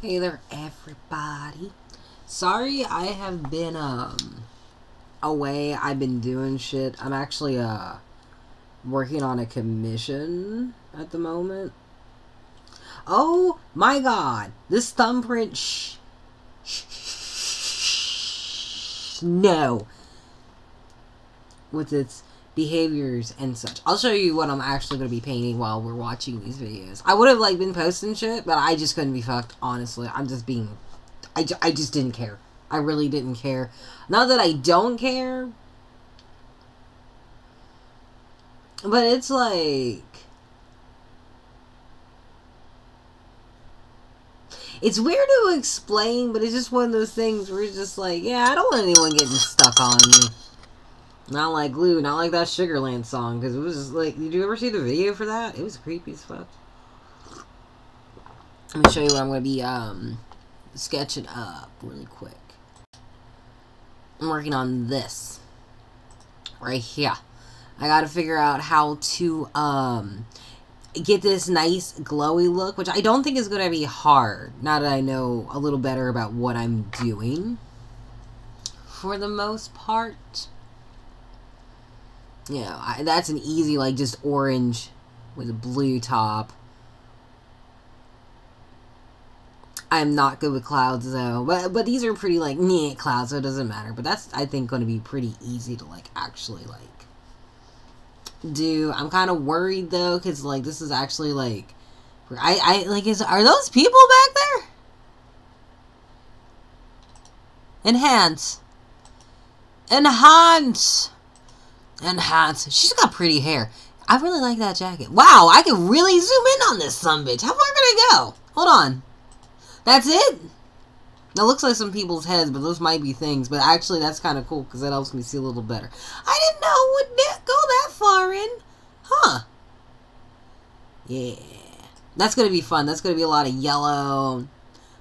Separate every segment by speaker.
Speaker 1: Hey there, everybody. Sorry I have been, um, away. I've been doing shit. I'm actually, uh, working on a commission at the moment. Oh my god. This thumbprint. Shh. Shh. No. With its behaviors and such. I'll show you what I'm actually going to be painting while we're watching these videos. I would have like been posting shit, but I just couldn't be fucked, honestly. I'm just being I, I just didn't care. I really didn't care. Not that I don't care, but it's like it's weird to explain, but it's just one of those things where it's just like, yeah, I don't want anyone getting stuck on me. Not like glue, not like that Sugarland song, because it was like, did you ever see the video for that? It was creepy as fuck. Let me show you what I'm going to be um, sketching up really quick. I'm working on this. Right here. I got to figure out how to um, get this nice glowy look, which I don't think is going to be hard, now that I know a little better about what I'm doing. For the most part. You know, I, that's an easy, like, just orange with a blue top. I'm not good with clouds though, but but these are pretty like neat clouds, so it doesn't matter. But that's I think going to be pretty easy to like actually like do. I'm kind of worried though, cause like this is actually like I I like is are those people back there? Enhance, enhance, enhance. She's got pretty hair. I really like that jacket. Wow, I can really zoom in on this son bitch. How far can I go? Hold on. That's it? That looks like some people's heads, but those might be things. But actually, that's kind of cool because that helps me see a little better. I didn't know it would go that far in. Huh. Yeah. That's going to be fun. That's going to be a lot of yellow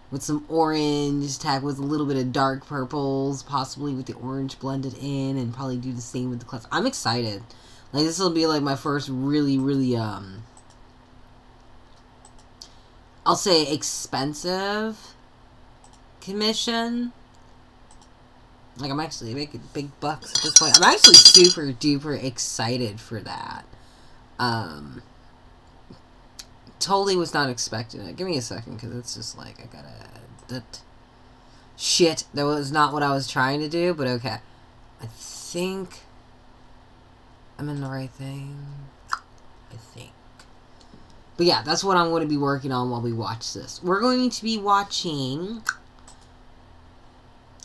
Speaker 1: with some orange, tagged with a little bit of dark purples, possibly with the orange blended in, and probably do the same with the clouds. I'm excited. Like, this will be like my first really, really, um, I'll say expensive commission. Like I'm actually making big bucks at this point. I'm actually super duper excited for that. Um, totally was not expecting it. Give me a second, because it's just like I gotta. That shit. That was not what I was trying to do, but okay. I think I'm in the right thing. I think. But yeah, that's what I'm going to be working on while we watch this. We're going to be watching.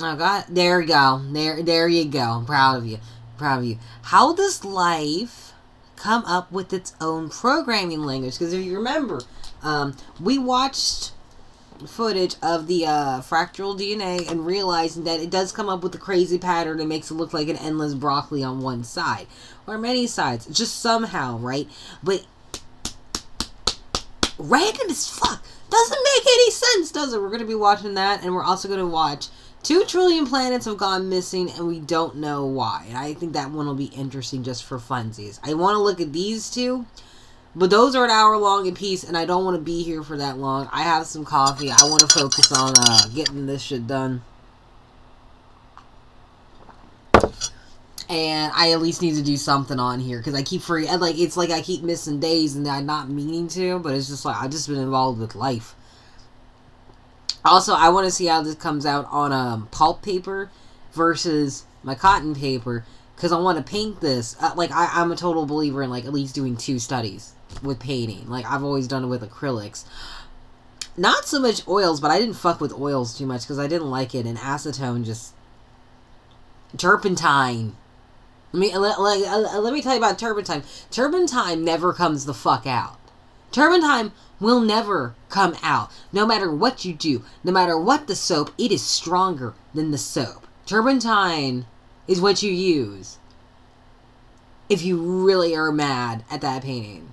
Speaker 1: Oh God, there you go. There, there you go. I'm proud of you. I'm proud of you. How does life come up with its own programming language? Because if you remember, um, we watched footage of the uh, fractal DNA and realizing that it does come up with a crazy pattern that makes it look like an endless broccoli on one side or many sides, just somehow, right? But random as fuck. Doesn't make any sense, does it? We're going to be watching that, and we're also going to watch Two Trillion Planets Have Gone Missing, and we don't know why. And I think that one will be interesting just for funsies. I want to look at these two, but those are an hour long in piece, and I don't want to be here for that long. I have some coffee. I want to focus on uh, getting this shit done. and I at least need to do something on here because I keep free. Like it's like I keep missing days and I'm not meaning to, but it's just like I've just been involved with life. Also, I want to see how this comes out on um, pulp paper versus my cotton paper because I want to paint this. Uh, like I, I'm a total believer in like at least doing two studies with painting. Like I've always done it with acrylics. Not so much oils, but I didn't fuck with oils too much because I didn't like it, and acetone just turpentine let me let, let, let me tell you about turpentine. Turpentine never comes the fuck out. Turpentine will never come out. No matter what you do, no matter what the soap, it is stronger than the soap. Turpentine is what you use if you really are mad at that painting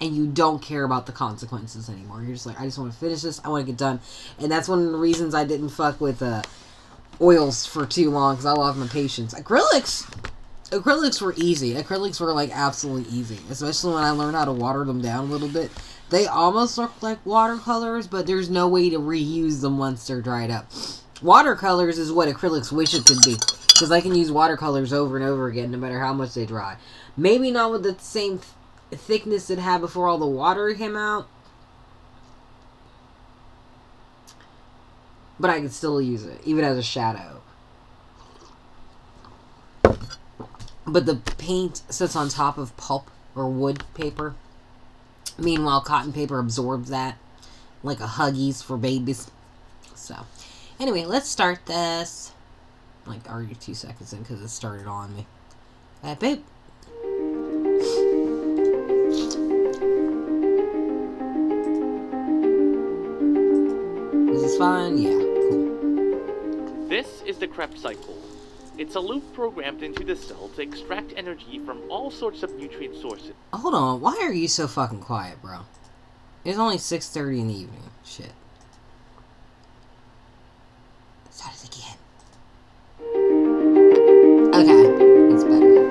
Speaker 1: and you don't care about the consequences anymore. You're just like, I just want to finish this. I want to get done. And that's one of the reasons I didn't fuck with uh, oils for too long because I lost my patience. Acrylics acrylics were easy. Acrylics were like absolutely easy, especially when I learned how to water them down a little bit. They almost look like watercolors, but there's no way to reuse them once they're dried up. Watercolors is what acrylics wish it could be. Because I can use watercolors over and over again, no matter how much they dry. Maybe not with the same th thickness it had before all the water came out. But I can still use it, even as a shadow. But the paint sits on top of pulp or wood paper. Meanwhile, cotton paper absorbs that like a Huggies for babies. So, anyway, let's start this. Like, already two seconds in because it started on me. Babe. Is this fine? Yeah.
Speaker 2: This is the Krebs cycle. It's a loop programmed into the cell to extract energy from all sorts of nutrient sources.
Speaker 1: Hold on, why are you so fucking quiet, bro? It's only 6.30 in the evening. Shit. Start it again. Okay, it's better.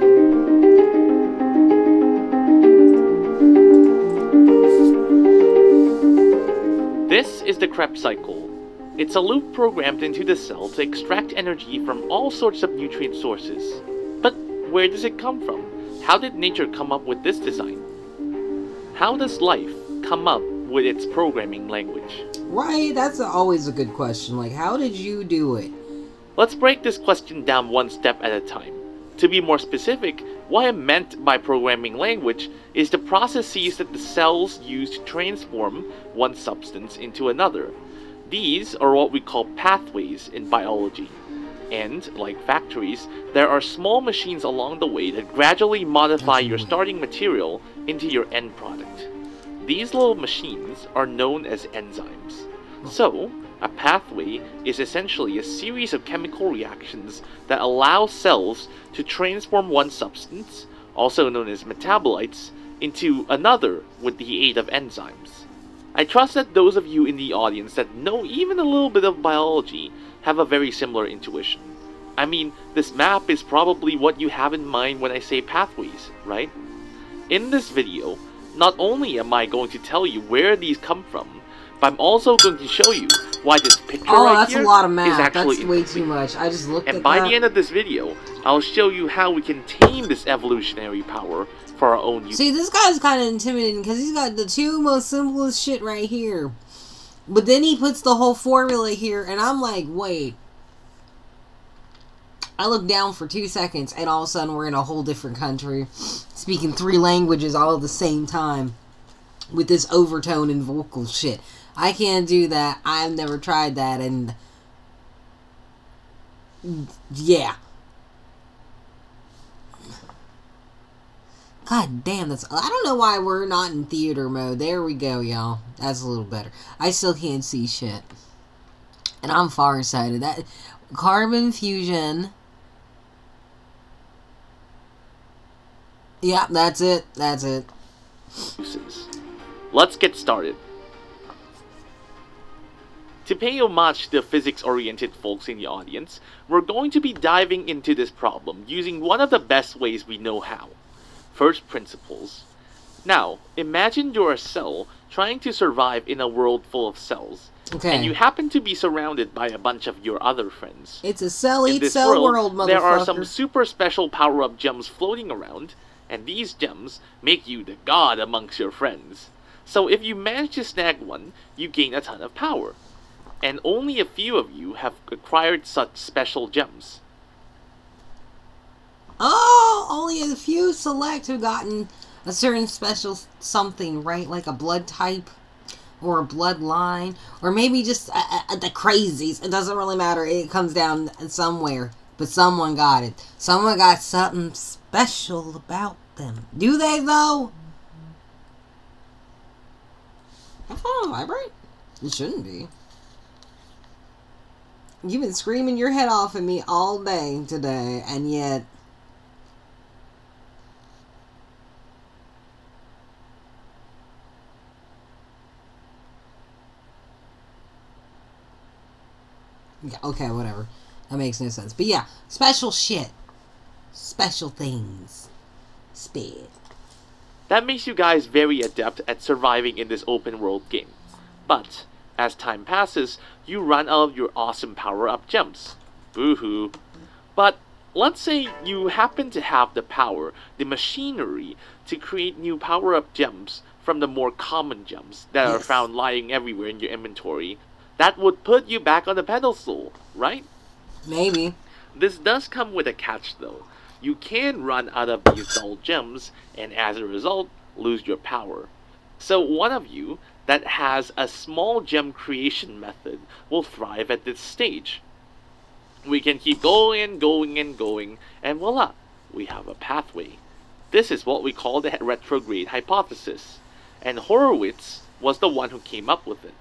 Speaker 2: This is the Krebs cycle. It's a loop programmed into the cell to extract energy from all sorts of nutrient sources. But where does it come from? How did nature come up with this design? How does life come up with its programming language?
Speaker 1: Right, that's always a good question. Like, how did you do it?
Speaker 2: Let's break this question down one step at a time. To be more specific, what I meant by programming language is the processes that the cells use to transform one substance into another. These are what we call pathways in biology. And, like factories, there are small machines along the way that gradually modify your starting material into your end product. These little machines are known as enzymes. So, a pathway is essentially a series of chemical reactions that allow cells to transform one substance, also known as metabolites, into another with the aid of enzymes. I trust that those of you in the audience that know even a little bit of biology have a very similar intuition. I mean, this map is probably what you have in mind when I say pathways, right? In this video, not only am I going to tell you where these come from, but I'm also going to show you why this picture
Speaker 1: Oh,
Speaker 2: right
Speaker 1: that's
Speaker 2: here
Speaker 1: a lot of
Speaker 2: is
Speaker 1: math.
Speaker 2: actually
Speaker 1: That's way
Speaker 2: incomplete.
Speaker 1: too much. I just looked
Speaker 2: And by
Speaker 1: that.
Speaker 2: the end of this video, I'll show you how we can tame this evolutionary power for our own use.
Speaker 1: See, this guy's kind of intimidating because he's got the two most simplest shit right here. But then he puts the whole formula here, and I'm like, wait. I look down for two seconds, and all of a sudden we're in a whole different country, speaking three languages all at the same time, with this overtone and vocal shit. I can't do that. I've never tried that, and yeah. God damn, that's. I don't know why we're not in theater mode. There we go, y'all. That's a little better. I still can't see shit. And I'm farsighted. That. Carbon fusion. Yeah, that's it. That's it.
Speaker 2: Let's get started. To pay homage to the physics-oriented folks in the audience, we're going to be diving into this problem using one of the best ways we know how. First principles. Now, imagine you're a cell trying to survive in a world full of cells,
Speaker 1: Okay.
Speaker 2: and you happen to be surrounded by a bunch of your other friends.
Speaker 1: it's a cell eat cell
Speaker 2: world,
Speaker 1: world, motherfucker.
Speaker 2: there are some super special power-up gems floating around, and these gems make you the god amongst your friends. So if you manage to snag one, you gain a ton of power. And only a few of you have acquired such special gems.
Speaker 1: Oh, only a few select have gotten a certain special something, right? Like a blood type or a bloodline, or maybe just uh, uh, the crazies. It doesn't really matter. It comes down somewhere, but someone got it. Someone got something special about them. Do they though? That phone vibrate? It shouldn't be. You've been screaming your head off at me all day today, and yet Yeah, okay, whatever. That makes no sense. But yeah, special shit. Special things. Speed.
Speaker 2: That makes you guys very adept at surviving in this open world game. But, as time passes, you run out of your awesome power up gems. Boo-hoo. But, let's say you happen to have the power, the machinery, to create new power up gems from the more common gems that are found lying everywhere in your inventory. That would put you back on the pedestal, right?
Speaker 1: Maybe.
Speaker 2: This does come with a catch though. You can run out of these dull gems and as a result lose your power. So one of you that has a small gem creation method will thrive at this stage. We can keep going and going and going and voila, we have a pathway. This is what we call the retrograde hypothesis, and Horowitz was the one who came up with it.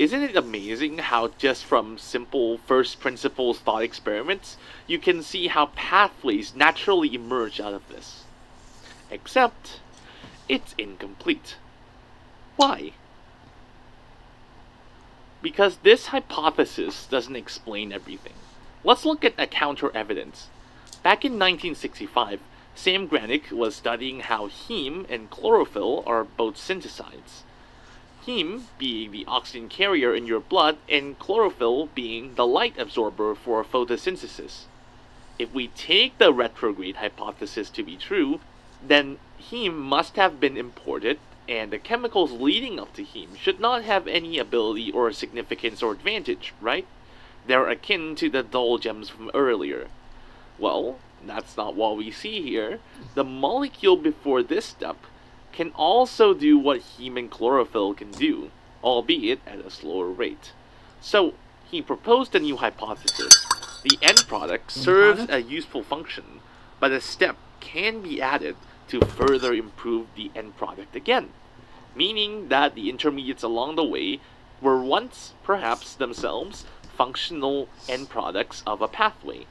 Speaker 2: Isn't it amazing how just from simple first principles thought experiments, you can see how pathways naturally emerge out of this? Except, it's incomplete. Why? Because this hypothesis doesn't explain everything. Let's look at a counter evidence. Back in 1965, Sam Granick was studying how heme and chlorophyll are both synthesized heme being the oxygen carrier in your blood, and chlorophyll being the light absorber for photosynthesis. If we take the retrograde hypothesis to be true, then heme must have been imported, and the chemicals leading up to heme should not have any ability or significance or advantage, right? They're akin to the dull gems from earlier. Well, that's not what we see here. The molecule before this step can also do what heme and chlorophyll can do, albeit at a slower rate. So, he proposed a new hypothesis. The end product serves a useful function, but a step can be added to further improve the end product again, meaning that the intermediates along the way were once, perhaps themselves, functional end products of a pathway.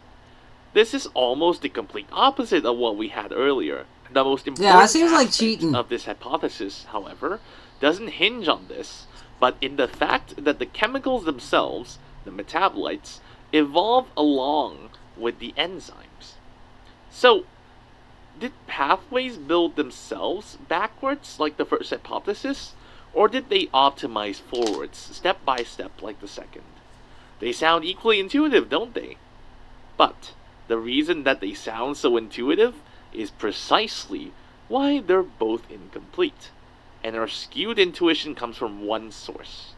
Speaker 2: This is almost the complete opposite of what we had earlier. The most important yeah,
Speaker 1: seems like cheating.
Speaker 2: of this hypothesis, however, doesn't hinge on this, but in the fact that the chemicals themselves, the metabolites, evolve along with the enzymes. So, did pathways build themselves backwards like the first hypothesis, or did they optimize forwards, step by step like the second? They sound equally intuitive, don't they? But the reason that they sound so intuitive is precisely why they're both incomplete. And our skewed intuition comes from one source.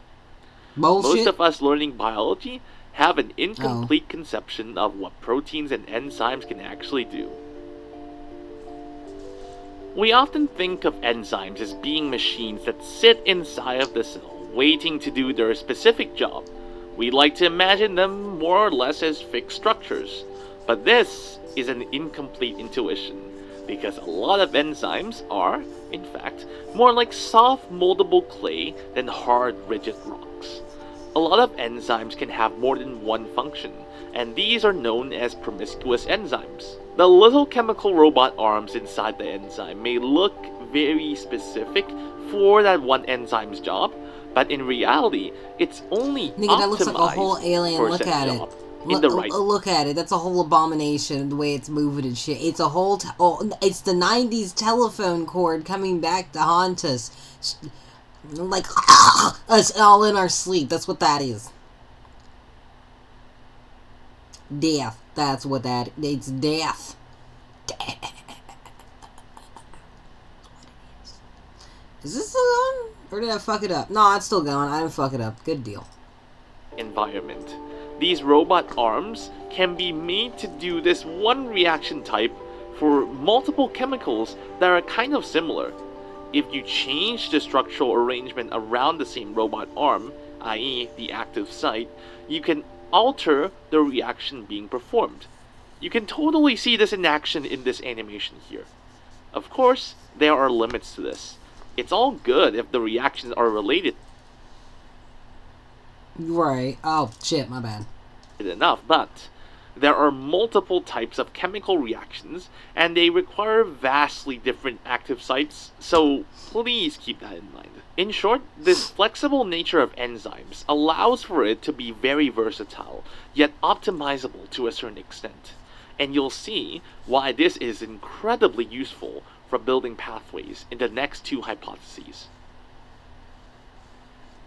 Speaker 1: Bullshit.
Speaker 2: Most of us learning biology have an incomplete oh. conception of what proteins and enzymes can actually do. We often think of enzymes as being machines that sit inside of the cell, waiting to do their specific job. We like to imagine them more or less as fixed structures. But this is an incomplete intuition, because a lot of enzymes are, in fact, more like soft moldable clay than hard rigid rocks. A lot of enzymes can have more than one function, and these are known as promiscuous enzymes. The little chemical robot arms inside the enzyme may look very specific for that one enzyme's job, but in reality, it's only
Speaker 1: Nigga, that looks like a whole alien.
Speaker 2: for
Speaker 1: Look at it.
Speaker 2: In
Speaker 1: Look,
Speaker 2: the right
Speaker 1: look at it. That's a whole abomination. The way it's moving and shit. It's a whole. T- oh, it's the '90s telephone cord coming back to haunt us. Like ah, us all in our sleep. That's what that is. Death. That's what that. It's death. Is this still going? Or did I fuck it up? No, it's still going. I didn't fuck it up. Good deal.
Speaker 2: environment. These robot arms can be made to do this one reaction type for multiple chemicals that are kind of similar. If you change the structural arrangement around the same robot arm, i.e., the active site, you can alter the reaction being performed. You can totally see this in action in this animation here. Of course, there are limits to this. It's all good if the reactions are related
Speaker 1: Right. Oh, shit, my bad.
Speaker 2: enough, but there are multiple types of chemical reactions and they require vastly different active sites, so please keep that in mind. In short, this flexible nature of enzymes allows for it to be very versatile, yet optimizable to a certain extent. And you'll see why this is incredibly useful for building pathways in the next two hypotheses.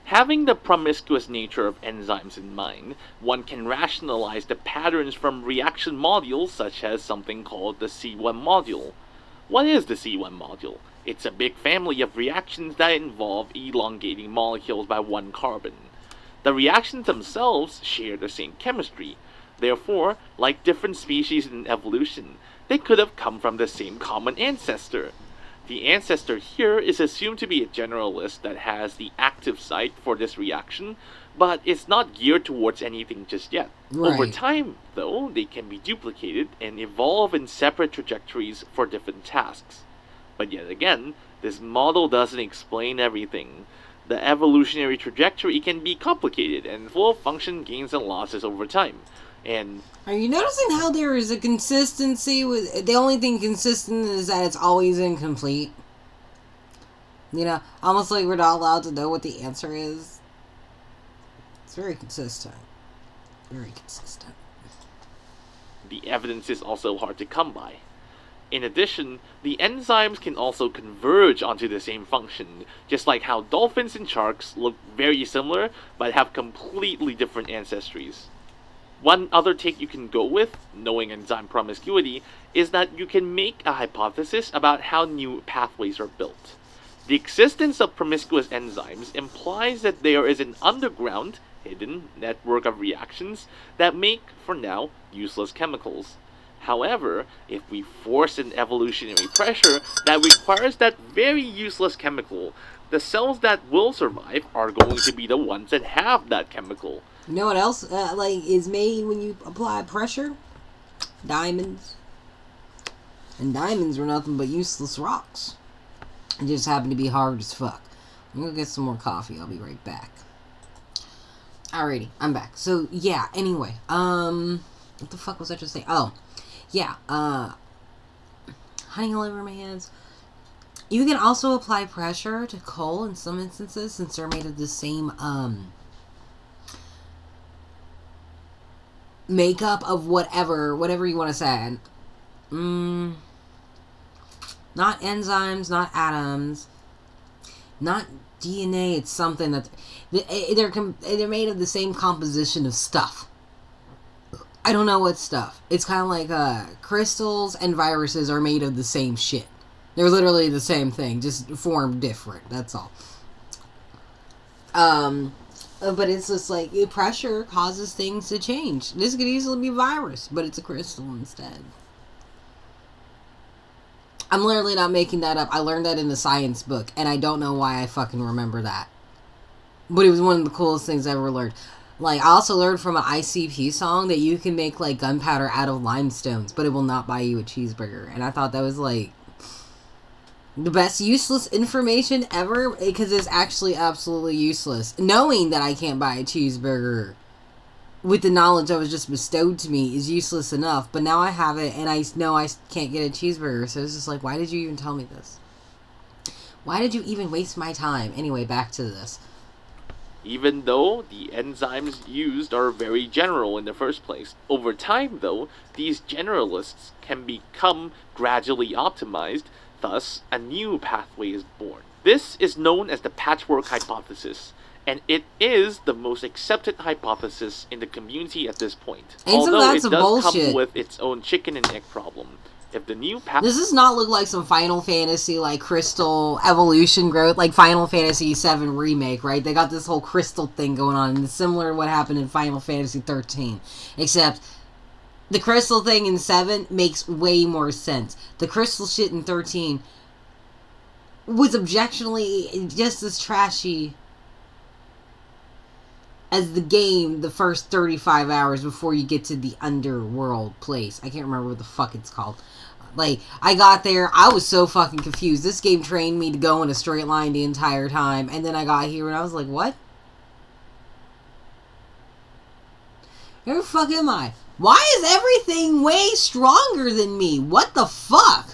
Speaker 2: Having the promiscuous nature of enzymes in mind, one can rationalize the patterns from reaction modules such as something called the C1 module. What is the C1 module? It's a big family of reactions that involve elongating molecules by one carbon. The reactions themselves share the same chemistry. Therefore, like different species in evolution, they could have come from the same common ancestor. The ancestor here is assumed to be a generalist that has the active site for this reaction, but it's not geared towards anything just yet.
Speaker 1: Right.
Speaker 2: Over time, though, they can be duplicated and evolve in separate trajectories for different tasks. But yet again, this model doesn't explain everything. The evolutionary trajectory can be complicated and full of function gains and losses over time. And
Speaker 1: Are you noticing how there is a consistency with the only thing consistent is that it's always incomplete? You know, almost like we're not allowed to know what the answer is. It's very consistent. Very consistent.
Speaker 2: the evidence is also hard to come by. In addition, the enzymes can also converge onto the same function, just like how dolphins and sharks look very similar but have completely different ancestries. One other take you can go with, knowing enzyme promiscuity, is that you can make a hypothesis about how new pathways are built. The existence of promiscuous enzymes implies that there is an underground, hidden network of reactions that make, for now, useless chemicals. However, if we force an evolutionary pressure that requires that very useless chemical, the cells that will survive are going to be the ones that have that chemical.
Speaker 1: You know what else uh, like is made when you apply pressure? Diamonds. And diamonds are nothing but useless rocks. It just happen to be hard as fuck. I'm gonna get some more coffee. I'll be right back. Alrighty, I'm back. So yeah. Anyway, um, what the fuck was I just saying? Oh, yeah. Uh, honey all over my hands. You can also apply pressure to coal in some instances since they're made of the same um makeup of whatever, whatever you want to say. Mm, not enzymes, not atoms, not DNA. It's something that they're they're made of the same composition of stuff. I don't know what stuff. It's kind of like uh, crystals and viruses are made of the same shit. They're literally the same thing, just formed different. That's all. Um, but it's just like uh, pressure causes things to change. This could easily be virus, but it's a crystal instead. I'm literally not making that up. I learned that in the science book, and I don't know why I fucking remember that. But it was one of the coolest things I ever learned. Like, I also learned from an ICP song that you can make, like, gunpowder out of limestones, but it will not buy you a cheeseburger. And I thought that was, like, the best useless information ever because it's actually absolutely useless. Knowing that I can't buy a cheeseburger with the knowledge that was just bestowed to me is useless enough, but now I have it and I know I can't get a cheeseburger, so it's just like, why did you even tell me this? Why did you even waste my time? Anyway, back to this.
Speaker 2: even though the enzymes used are very general in the first place. Over time, though, these generalists can become gradually optimized, thus, a new pathway is born. This is known as the patchwork hypothesis, and it is the most accepted hypothesis in the community at this point.
Speaker 1: Ain't
Speaker 2: Although it does
Speaker 1: some
Speaker 2: come with its own chicken and egg problem. If the new path
Speaker 1: Does not look like some Final Fantasy, like crystal evolution growth, like Final Fantasy VII remake, right? They got this whole crystal thing going on, and it's similar to what happened in Final Fantasy 13, except the crystal thing in 7 makes way more sense. The crystal shit in 13 was objectionably just as trashy as the game the first 35 hours before you get to the underworld place. I can't remember what the fuck it's called. Like, I got there, I was so fucking confused. This game trained me to go in a straight line the entire time, and then I got here and I was like, what? Where the fuck am I? Why is everything way stronger than me? What the fuck?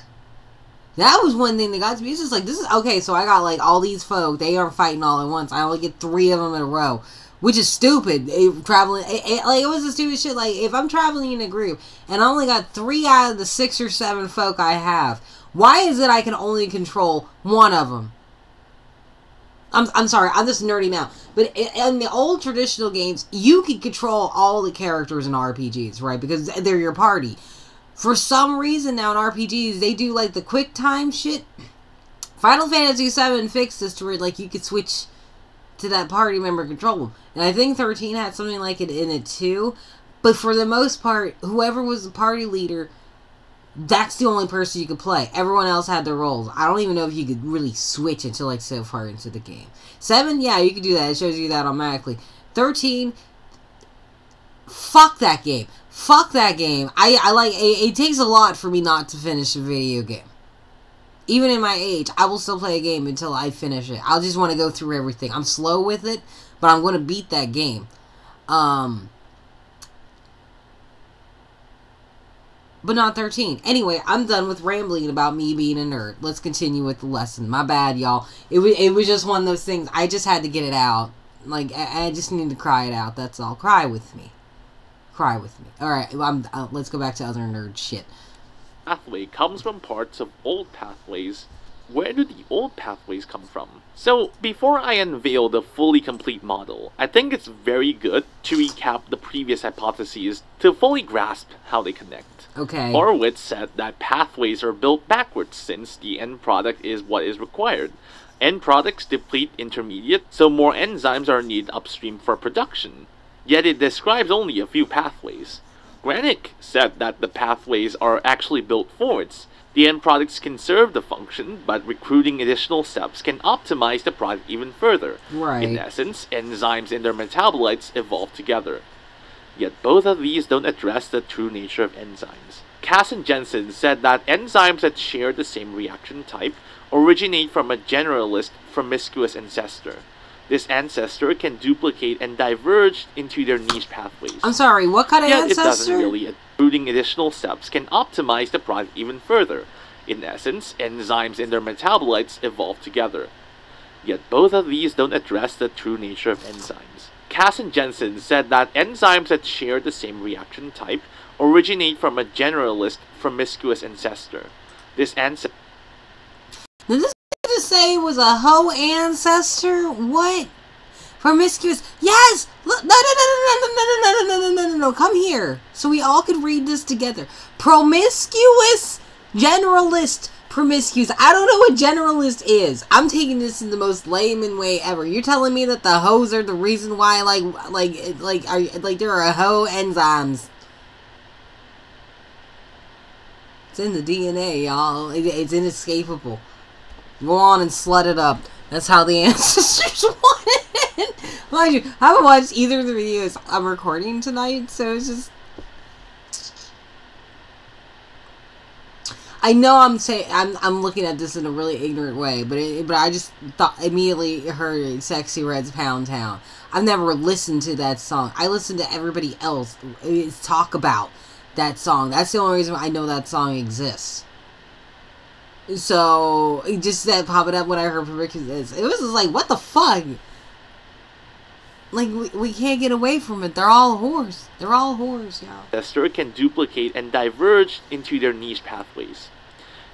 Speaker 1: That was one thing that got to me. It's just like, this is okay, so I got like all these folk, they are fighting all at once. I only get three of them in a row which is stupid. It, traveling, it, it- like it was a stupid shit. Like if I'm traveling in a group and I only got three out of the six or seven folk I have, Why is it I can only control one of them? I'm, I'm sorry, I'm just nerdy now. But in the old traditional games, you could control all the characters in RPGs, right? Because they're your party. For some reason now in RPGs, they do like the quick time shit. Final Fantasy VII fixed this to where like you could switch to that party member control. And I think 13 had something like it in it too. But for the most part, whoever was the party leader, that's the only person you could play. Everyone else had their roles. I don't even know if you could really switch until like so far into the game. Seven, yeah, you could do that. It shows you that automatically. Thirteen, fuck that game. Fuck that game. I, I like it, it takes a lot for me not to finish a video game. Even in my age, I will still play a game until I finish it. I'll just want to go through everything. I'm slow with it, but I'm going to beat that game. Um, but not 13. Anyway, I'm done with rambling about me being a nerd. Let's continue with the lesson. My bad, y'all. It was, it was just one of those things. I just had to get it out. Like, I, I just need to cry it out. That's all. Cry with me. Cry with me. Alright, uh, let's go back to other nerd shit.
Speaker 2: Pathway comes from parts of old pathways. Where do the old pathways come from? So, before I unveil the fully complete model, I think it's very good to recap the previous hypotheses to fully grasp how they connect.
Speaker 1: Okay.
Speaker 2: Horowitz said that pathways are built backwards since the end product is what is required. End products deplete intermediate, so more enzymes are needed upstream for production. Yet it describes only a few pathways. Granick said that the pathways are actually built forwards. The end products can serve the function, but recruiting additional steps can optimize the product even further.
Speaker 1: Right.
Speaker 2: In essence, enzymes and their metabolites evolve together. Yet both of these don't address the true nature of enzymes. Cass and Jensen said that enzymes that share the same reaction type originate from a generalist promiscuous ancestor. This ancestor can duplicate and diverge into their niche pathways.
Speaker 1: I'm sorry, what kind of
Speaker 2: Yet
Speaker 1: ancestor?
Speaker 2: it doesn't really. Recruiting additional steps can optimize the product even further. In essence, enzymes and their metabolites evolve together. Yet both of these don't address the true nature of enzymes. Cass and Jensen said that enzymes that share the same reaction type originate from a generalist promiscuous ancestor. This ancestor.
Speaker 1: To say it was a hoe ancestor? What? Promiscuous? Yes! No, no, no, no, no, no, no, no, no, no, no, no, no, come here. So we all could read this together. Promiscuous generalist promiscuous. I don't know what generalist is. I'm taking this in the most layman way ever. You're telling me that the hoes are the reason why, like, like, like, are like there are hoe enzymes. It's in the DNA, y'all. It, it's inescapable. Go on and slut it up. That's how the ancestors wanted it. Mind you, I haven't watched either of the videos I'm recording tonight, so it's just I know I'm saying I'm I'm looking at this in a really ignorant way, but it, but I just thought immediately heard "Sexyy Red's Pound Town." I've never listened to that song. I listen to everybody else uh, talk about that song. That's the only reason I know that song exists. So it just that popping up when I heard this, it was just like, what the fuck? Like we, we can't get away from it. They're all whores. They're all whores, y'all.
Speaker 2: Ancestor can duplicate and diverge into their niche pathways.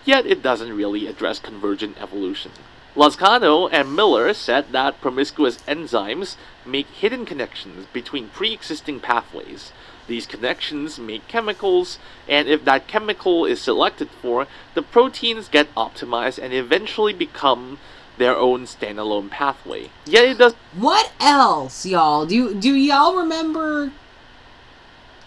Speaker 2: Yet it doesn't really address convergent evolution. Lazcano and Miller said that promiscuous enzymes make hidden connections between pre-existing pathways. These connections make chemicals, and if that chemical is selected for, the proteins get optimized and eventually become their own standalone pathway. Yet it does.
Speaker 1: What else, y'all? Do do y'all remember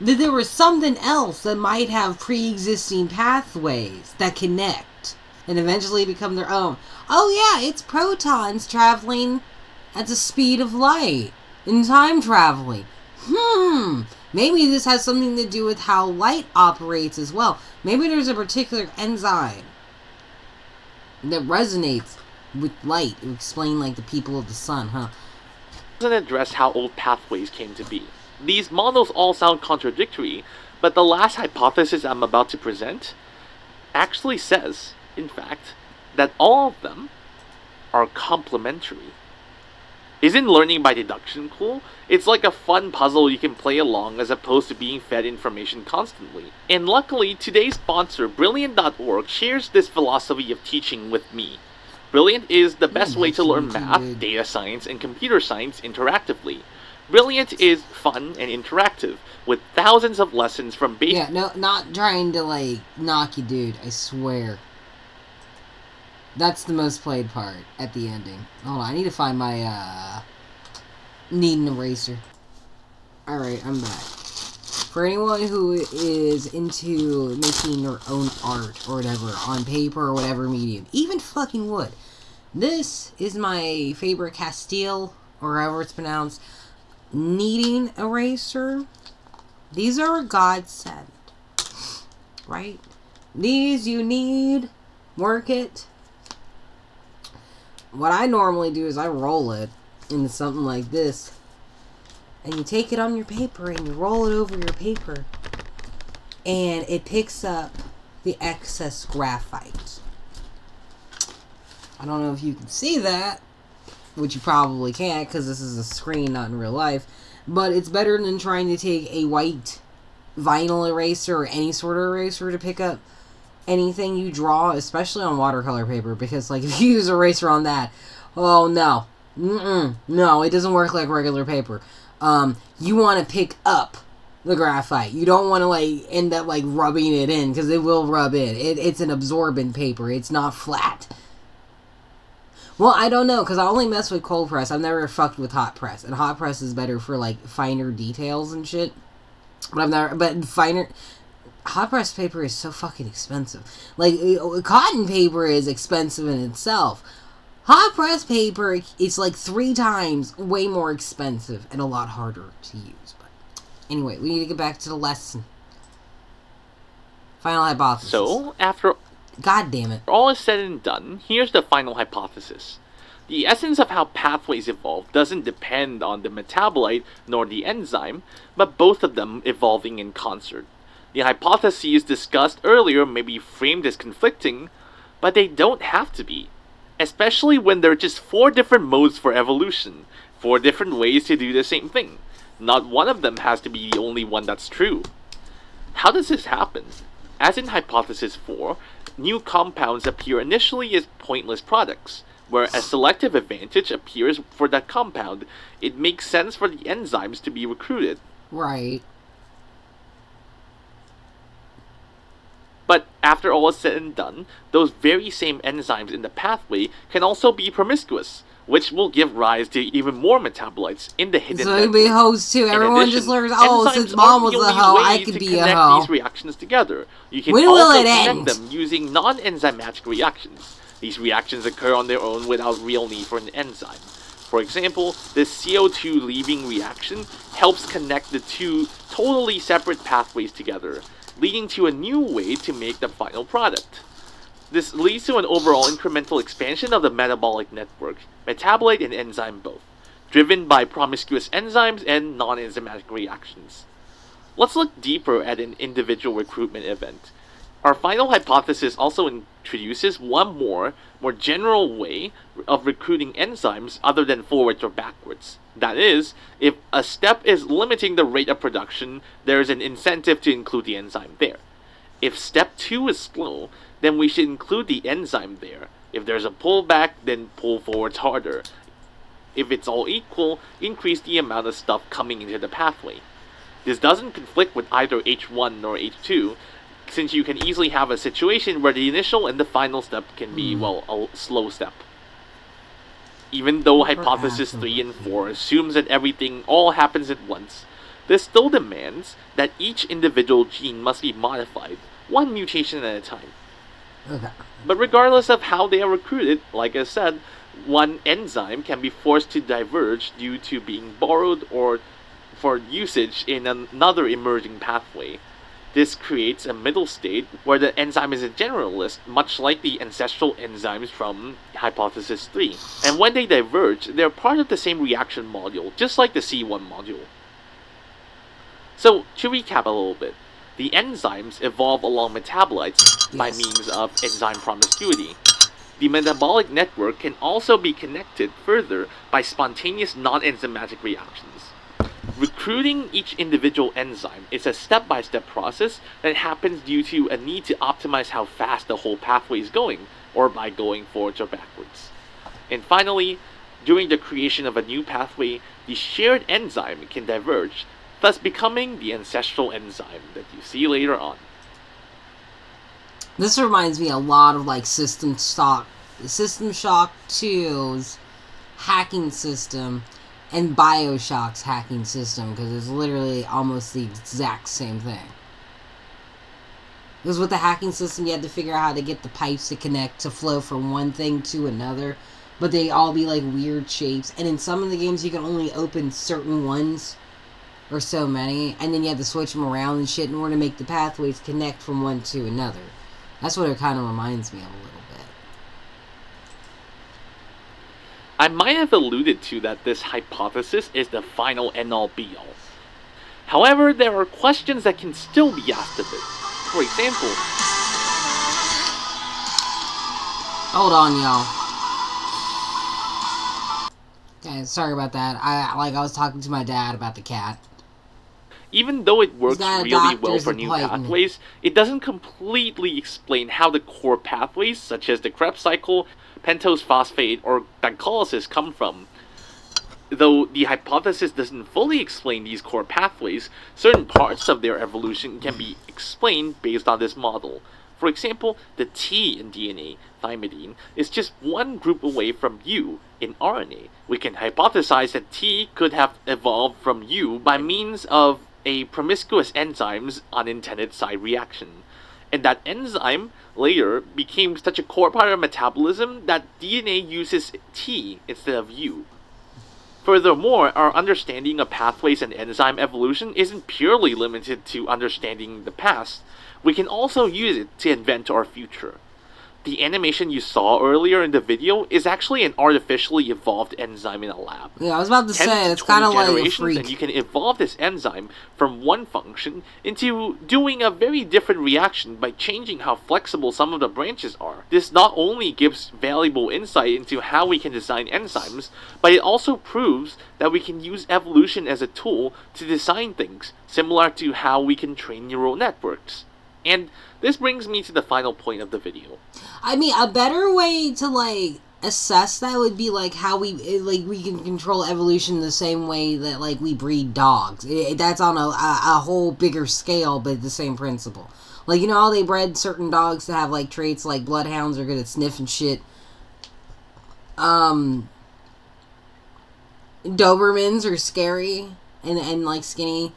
Speaker 1: that there was something else that might have pre-existing pathways that connect and eventually become their own? Oh yeah, it's protons traveling at the speed of light in time traveling. Hmm. Maybe this has something to do with how light operates as well. Maybe there's a particular enzyme that resonates with light to explain like the people of the sun, huh?
Speaker 2: Doesn't address how old pathways came to be. These models all sound contradictory, but the last hypothesis I'm about to present actually says, in fact, that all of them are complementary. Isn't learning by deduction cool? It's like a fun puzzle you can play along as opposed to being fed information constantly. And luckily, today's sponsor, Brilliant.org, shares this philosophy of teaching with me. Brilliant is the best way to learn math, data science, and computer science interactively. Brilliant is fun and interactive, with thousands of lessons from basic.
Speaker 1: Yeah, no, not trying to like knock you, dude. I swear. That's the most played part at the ending. Hold on, I need to find my uh need an eraser. Alright, I'm back. For anyone who is into making their own art or whatever on paper or whatever medium, even fucking wood, this is my favorite Castile or however it's pronounced kneading eraser. These are a godsend, right? These you need, work it. What I normally do is I roll it into something like this. And you take it on your paper and you roll it over your paper. And it picks up the excess graphite. I don't know if you can see that, which you probably can't because this is a screen, not in real life. But it's better than trying to take a white vinyl eraser or any sort of eraser to pick up anything you draw, especially on watercolor paper, because like if you use eraser on that, oh no, Mm-mm, no, it doesn't work like regular paper. Um, you want to pick up the graphite. You don't want to like end up like rubbing it in because it will rub in. It, it's an absorbent paper. It's not flat. Well, I don't know because I only mess with cold press. I've never fucked with hot press, and hot press is better for like finer details and shit. But I've never, but finer. Hot press paper is so fucking expensive. Like uh, cotton paper is expensive in itself. Hot press paper is like three times way more expensive and a lot harder to use. But anyway, we need to get back to the lesson. Final hypothesis.
Speaker 2: So, after
Speaker 1: God damn it.
Speaker 2: all is said and done, here's the final hypothesis. The essence of how pathways evolve doesn't depend on the metabolite nor the enzyme, but both of them evolving in concert. The hypotheses discussed earlier may be framed as conflicting, but they don't have to be. Especially when there are just four different modes for evolution, four different ways to do the same thing. Not one of them has to be the only one that's true. How does this happen? As in hypothesis 4, new compounds appear initially as pointless products. Where a selective advantage appears for that compound, it makes sense for the enzymes to be recruited.
Speaker 1: Right.
Speaker 2: But after all is said and done, those very same enzymes in the pathway can also be promiscuous, which will give rise to even more metabolites in the hidden
Speaker 1: So you be
Speaker 2: network.
Speaker 1: hoes too.
Speaker 2: In
Speaker 1: Everyone
Speaker 2: addition,
Speaker 1: just learns, oh, since mom was a hoe, I could be a hoe.
Speaker 2: these reactions together. You can
Speaker 1: When will
Speaker 2: also
Speaker 1: it
Speaker 2: connect
Speaker 1: end?
Speaker 2: them using non-enzymatic reactions. These reactions occur on their own without real need for an enzyme. For example, the CO2 leaving reaction helps connect the two totally separate pathways together, leading to a new way to make the final product. This leads to an overall incremental expansion of the metabolic network, metabolite and enzyme both, driven by promiscuous enzymes and non-enzymatic reactions. Let's look deeper at an individual recruitment event. Our final hypothesis also introduces one more, more general way of recruiting enzymes other than forwards or backwards. That is, if a step is limiting the rate of production, there is an incentive to include the enzyme there. If step 2 is slow, then we should include the enzyme there. If there's a pullback, then pull forwards harder. If it's all equal, increase the amount of stuff coming into the pathway. This doesn't conflict with either H1 nor H2, since you can easily have a situation where the initial and the final step can be,
Speaker 1: Hmm.
Speaker 2: well, a slow step. Even though hypothesis
Speaker 1: a
Speaker 2: 3 and 4 assumes that everything all happens at once, this still demands that each individual gene must be modified, one mutation at a time. But regardless of how they are recruited, like I said, one enzyme can be forced to diverge due to being borrowed or for usage in another emerging pathway. This creates a middle state where the enzyme is a generalist, much like the ancestral enzymes from hypothesis 3. And when they diverge, they're part of the same reaction module, just like the C1 module. So, to recap a little bit, the enzymes evolve along metabolites by means of enzyme promiscuity. The metabolic network can also be connected further by spontaneous non-enzymatic reactions. Recruiting each individual enzyme is a step-by-step process that happens due to a need to optimize how fast the whole pathway is going, or by going forwards or backwards. And finally, during the creation of a new pathway, the shared enzyme can diverge, thus becoming the ancestral enzyme that you see later on.
Speaker 1: This reminds me a lot of like System Shock, System Shock 2's hacking system and Bioshock's hacking system because it's literally almost the exact same thing. Because with the hacking system, you had to figure out how to get the pipes to connect to flow from one thing to another, but they all be like weird shapes. And in some of the games, you can only open certain ones or so many, and then you have to switch them around and shit in order to make the pathways connect from one to another. That's what it kind of reminds me of a little bit.
Speaker 2: I might have alluded to that this hypothesis is the final end-all be-all. However, there are questions that can still be asked of it. For example...
Speaker 1: Hold on, y'all. Okay, sorry about that. I like I was talking to my dad about the cat.
Speaker 2: Even though it works really well for new pathways, it doesn't completely explain how the core pathways, such as the Krebs cycle, pentose phosphate, or glycolysis, come from. Though the hypothesis doesn't fully explain these core pathways, certain parts of their evolution can be explained based on this model. For example, the T in DNA, thymidine, is just one group away from U in RNA. We can hypothesize that T could have evolved from U by means of a promiscuous enzyme's unintended side reaction. And that enzyme later became such a core part of metabolism that DNA uses T instead of U. Furthermore, our understanding of pathways and enzyme evolution isn't purely limited to understanding the past. We can also use it to invent our future. The animation you saw earlier in the video is actually an artificially evolved enzyme in a lab.
Speaker 1: Yeah, I was about to
Speaker 2: 10
Speaker 1: say it's kind of like a freak.
Speaker 2: and you can evolve this enzyme from one function into doing a very different reaction by changing how flexible some of the branches are. This not only gives valuable insight into how we can design enzymes, but it also proves that we can use evolution as a tool to design things, similar to how we can train neural networks. And this brings me to the final point of the video.
Speaker 1: I mean, a better way to like assess that would be like how we eh, like we can control evolution the same way that like we breed dogs. Eh, that's on a, a, a whole bigger scale, but the same principle. Like you know how they bred certain dogs to have like traits like bloodhounds are good at sniffing shit. Um, Dobermans are scary and and like skinny.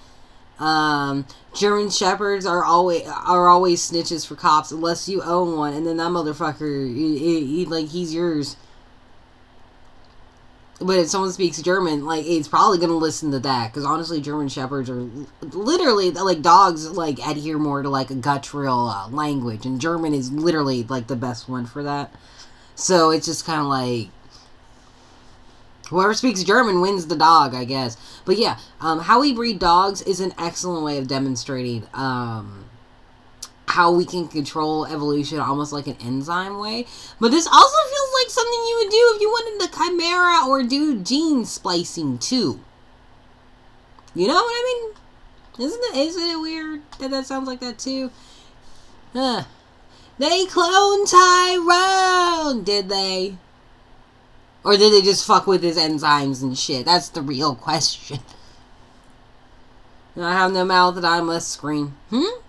Speaker 1: Um, German shepherds are always are always snitches for cops unless you own one, and then that motherfucker, he, he, he- like he's yours. But if someone speaks German, like it's probably gonna listen to that because honestly, German shepherds are literally like dogs. Like adhere more to like a guttural uh, language, and German is literally like the best one for that. So it's just kind of like whoever speaks German wins the dog, I guess. But yeah, um, how we breed dogs is an excellent way of demonstrating um, how we can control evolution almost like an enzyme way. But this also feels like something you would do if you wanted the chimera or do gene splicing too. You know what I mean? Isn't it? Isn't it weird that that sounds like that too? Huh. They cloned Tyrone, did they? Or did they just fuck with his enzymes and shit? That's the real question. I have no mouth that I must scream. Hmm?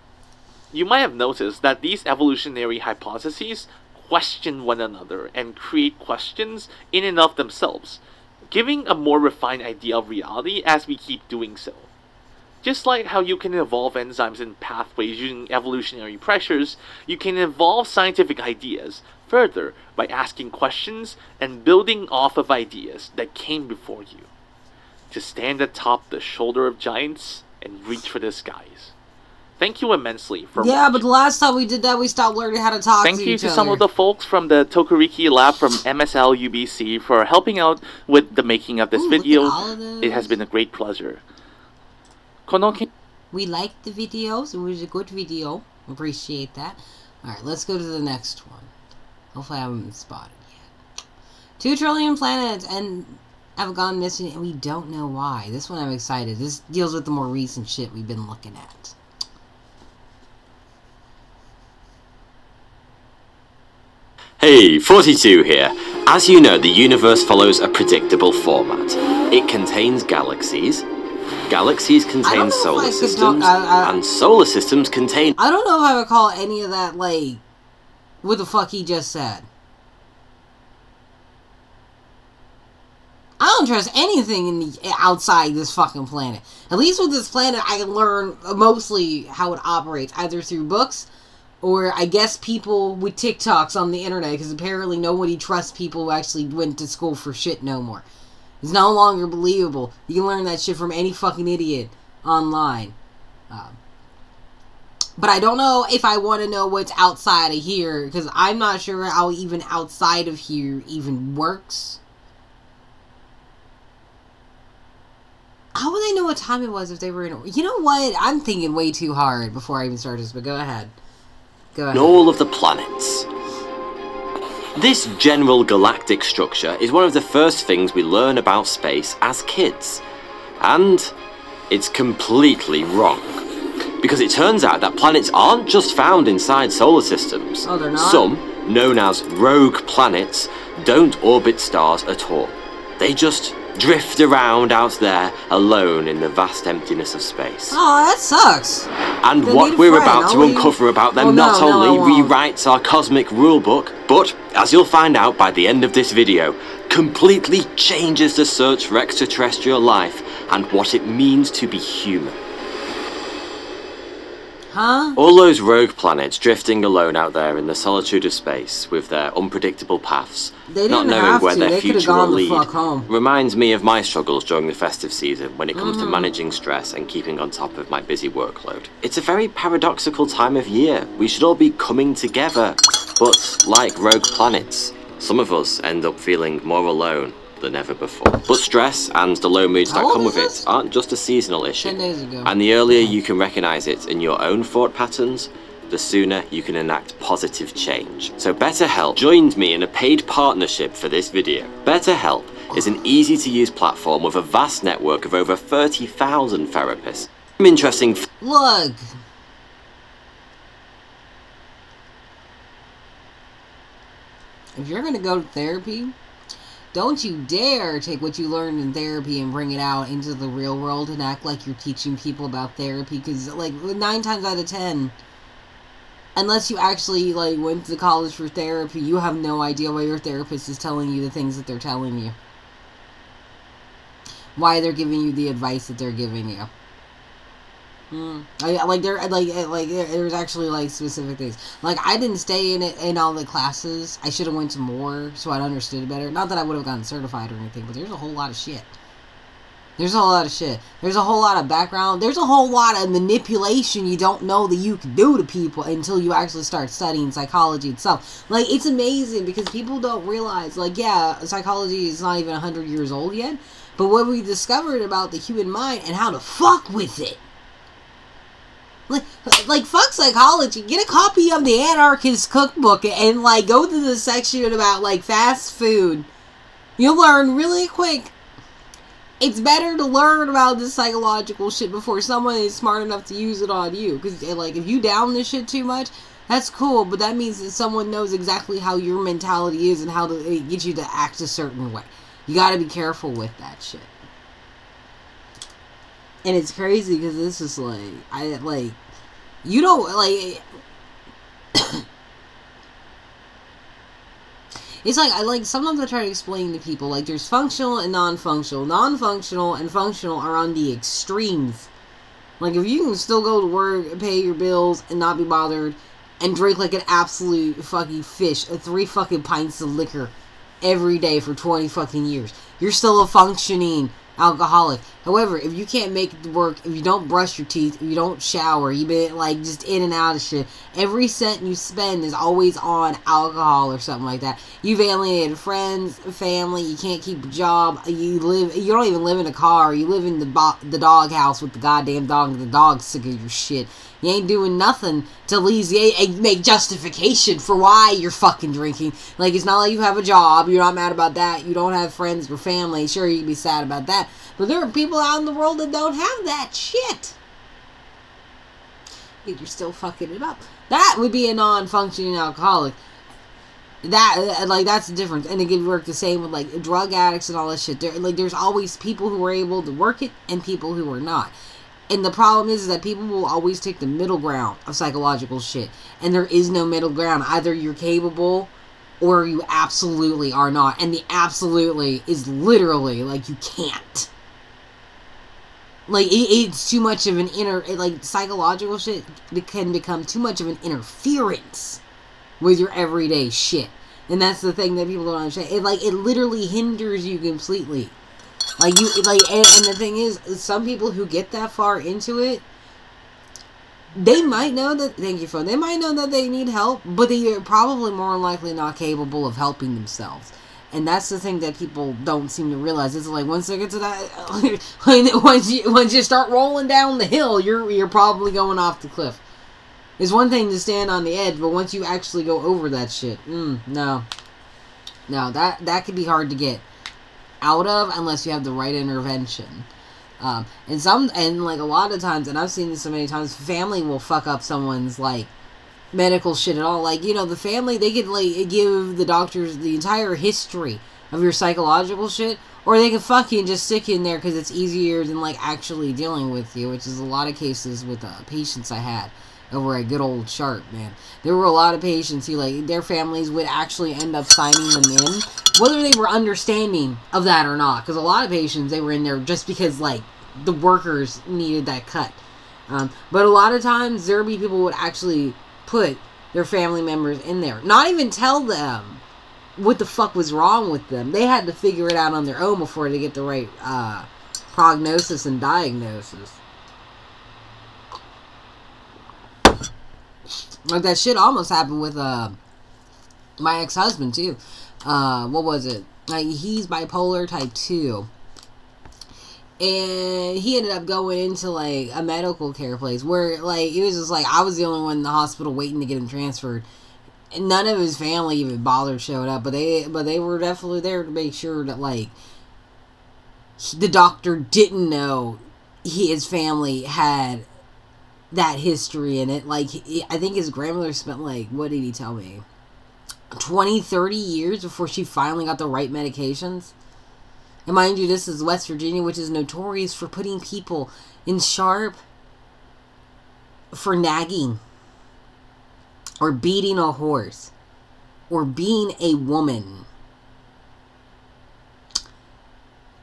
Speaker 2: You might have noticed that these evolutionary hypotheses question one another and create questions in and of themselves, giving a more refined idea of reality as we keep doing so. Just like how you can evolve enzymes and pathways using evolutionary pressures, you can evolve scientific ideas further by asking questions and building off of ideas that came before you. To stand atop the shoulder of giants and reach for the skies. Thank you immensely for
Speaker 1: Yeah,
Speaker 2: watching.
Speaker 1: but the last time we did that, we stopped learning how to talk
Speaker 2: Thank
Speaker 1: to
Speaker 2: you to
Speaker 1: other.
Speaker 2: some of the folks from the Tokuriki lab from MSL UBC for helping out with the making of this
Speaker 1: Ooh,
Speaker 2: video.
Speaker 1: all
Speaker 2: It has been a great pleasure. Kono ken-
Speaker 1: We liked the videos. It was a good video. Appreciate that. Alright, let's go to the next one. Hopefully I haven't been spotted yet. Two trillion planets and have gone missing and we don't know why. This one I'm excited. This deals with the more recent shit we've been looking at.
Speaker 3: Hey, 42 here. As you know, the universe follows a predictable format. It contains galaxies. Galaxies contain solar
Speaker 1: could talk-
Speaker 3: systems,
Speaker 1: I- I-
Speaker 3: and solar systems contain
Speaker 1: I don't know if I would call any of that like what the fuck he just said. I don't trust anything in the outside this fucking planet. At least with this planet, I learn mostly how it operates, either through books or I guess people with TikToks on the internet, because apparently nobody trusts people who actually went to school for shit no more. It's no longer believable. You can learn that shit from any fucking idiot online. Um, but I don't know if I want to know what's outside of here because I'm not sure how even outside of here even works. How would they know what time it was if they were in? You know what? I'm thinking way too hard before I even start this. But go ahead. Go ahead.
Speaker 3: all of the planets. This general galactic structure is one of the first things we learn about space as kids. And it's completely wrong. Because it turns out that planets aren't just found inside solar systems.
Speaker 1: Oh, they're not?
Speaker 3: Some, known as rogue planets, don't orbit stars at all. They just drift around out there alone in the vast emptiness of space.
Speaker 1: Oh, that sucks.
Speaker 3: And
Speaker 1: They
Speaker 3: what we're about to
Speaker 1: leave-
Speaker 3: uncover about them not
Speaker 1: no,
Speaker 3: only
Speaker 1: won't.
Speaker 3: rewrites our cosmic rulebook, but, as you'll find out by the end of this video, completely changes the search for extraterrestrial life and what it means to be human.
Speaker 1: Huh?
Speaker 3: All those rogue planets drifting alone out there in the solitude of space with their unpredictable paths,
Speaker 1: They
Speaker 3: not knowing where
Speaker 1: to.
Speaker 3: their
Speaker 1: They
Speaker 3: future will lead, reminds me of my struggles during the festive season when it comes
Speaker 1: Mm-hmm.
Speaker 3: to managing stress and keeping on top of my busy workload. It's a very paradoxical time of year. We should all be coming together, but like rogue planets, some of us end up feeling more alone than ever before. But stress and the low moods that come with it aren't just a seasonal issue.
Speaker 1: Ten days ago.
Speaker 3: And the earlier you can recognize it in your own thought patterns, the sooner you can enact positive change. So BetterHelp joined me in a paid partnership for this video. BetterHelp is an easy to use platform with a vast network of over 30,000 therapists. Some interesting
Speaker 1: Look. If you're gonna go to therapy, don't you dare take what you learned in therapy and bring it out into the real world and act like you're teaching people about therapy. Because like nine times out of ten, unless you actually like went to college for therapy, you have no idea why your therapist is telling you the things that they're telling you. Why they're giving you the advice that they're giving you. Hmm. I, like there, like like there- was actually like specific things. Like I didn't stay in it in all the classes. I should have went to more so I'd understood better. Not that I would have gotten certified or anything, but there's a whole lot of shit. There's a whole lot of shit. There's a whole lot of background. There's a whole lot of manipulation you don't know that you can do to people until you actually start studying psychology itself. Like it's amazing because people don't realize. Like yeah, psychology is not even hundred years old yet, but what we discovered about the human mind and how to fuck with it. Like, like fuck psychology. Get a copy of the Anarchist Cookbook and like go to the section about like fast food. You'll learn really quick. It's better to learn about this psychological shit before someone is smart enough to use it on you. Because like if you down this shit too much, that's cool. But that means that someone knows exactly how your mentality is and how to eh, get you to act a certain way. You got to be careful with that shit. And it's crazy because this is like I like you don't like It's like I like sometimes I try to explain to people like there's functional and non-functional. Non-functional and functional are on the extremes. Like if you can still go to work and pay your bills and not be bothered and drink like an absolute fucking fish, uh, three fucking pints of liquor every day for 20 fucking years. You're still a functioning alcoholic. However, if you can't make it work, if you don't brush your teeth, if you don't shower, you've been like just in and out of shit, every cent you spend is always on alcohol or something like that. You've alienated friends, family, you can't keep a job, you live, you don't even live in a car, you live in the bo- the dog house with the goddamn dog, and the dog's sick of your shit. You ain't doing nothing to alleviate, make justification for why you're fucking drinking. Like, it's not like you have a job, you're not mad about that, you don't have friends or family, sure, you'd be sad about that. But there are people out in the world that don't have that shit. Yet you're still fucking it up. That would be a non-functioning alcoholic. That uh, like that's the difference, and it could work the same with like drug addicts and all that shit. There, like there's always people who are able to work it and people who are not. And the problem is, is that people will always take the middle ground of psychological shit, and there is no middle ground. Either you're capable or you absolutely are not. And the absolutely is literally like you can't. Like it, it's too much of an inner like psychological shit can become too much of an interference with your everyday shit. And that's the thing that people don't understand. It like it literally hinders you completely. Like you like and, and the thing is some people who get that far into it they might know that thank you for they might know that they need help but they are probably more likely not capable of helping themselves. And that's the thing that people don't seem to realize. It's like once they get to that once you once you start rolling down the hill you're you're probably going off the cliff. It's one thing to stand on the edge but once you actually go over that shit mm, no. No that that could be hard to get out of unless you have the right intervention um, and some and like a lot of times, and I've seen this so many times, family will fuck up someone's like medical shit at all. Like you know, the family they could like give the doctors the entire history of your psychological shit, or they can fucking just stick in there because it's easier than like actually dealing with you, which is a lot of cases with uh, patients I had over a good old chart, man. There were a lot of patients who, like, their families would actually end up signing them in, whether they were understanding of that or not. Because a lot of patients, they were in there just because, like, the workers needed that cut. Um, but a lot of times, be people would actually put their family members in there, not even tell them what the fuck was wrong with them. They had to figure it out on their own before they get the right uh, prognosis and diagnosis. Like that shit almost happened with uh my ex husband too. Uh, what was it? Like he's bipolar type two, and he ended up going into like a medical care place where like it was just like I was the only one in the hospital waiting to get him transferred. And none of his family even bothered showed up, but they but they were definitely there to make sure that like the doctor didn't know his family had that history in it. Like, I think his grandmother spent, like, what did he tell me? 20, 30 years before she finally got the right medications. And mind you, this is West Virginia, which is notorious for putting people in Sharpe for nagging or beating a horse or being a woman.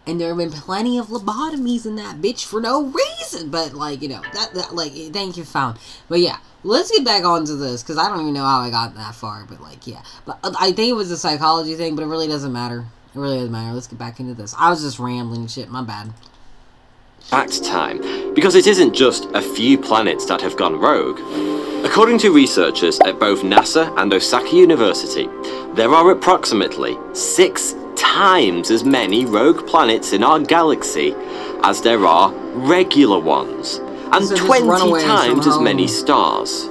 Speaker 1: And there have been plenty of lobotomies in that bitch for no reason. But like you know that that like thank you found. But yeah, let's get back onto this because I don't even know how I got that far. But like yeah, but uh, I think it was a psychology thing, but it really doesn't matter. It really doesn't matter. Let's get back into this. I was just rambling shit. My bad.
Speaker 3: Fact time, because it isn't just a few planets that have gone rogue. According to researchers at both NASA and Osaka University, there are approximately six times as many rogue planets in our galaxy as there are regular ones, and
Speaker 1: So
Speaker 3: 20 times as many stars.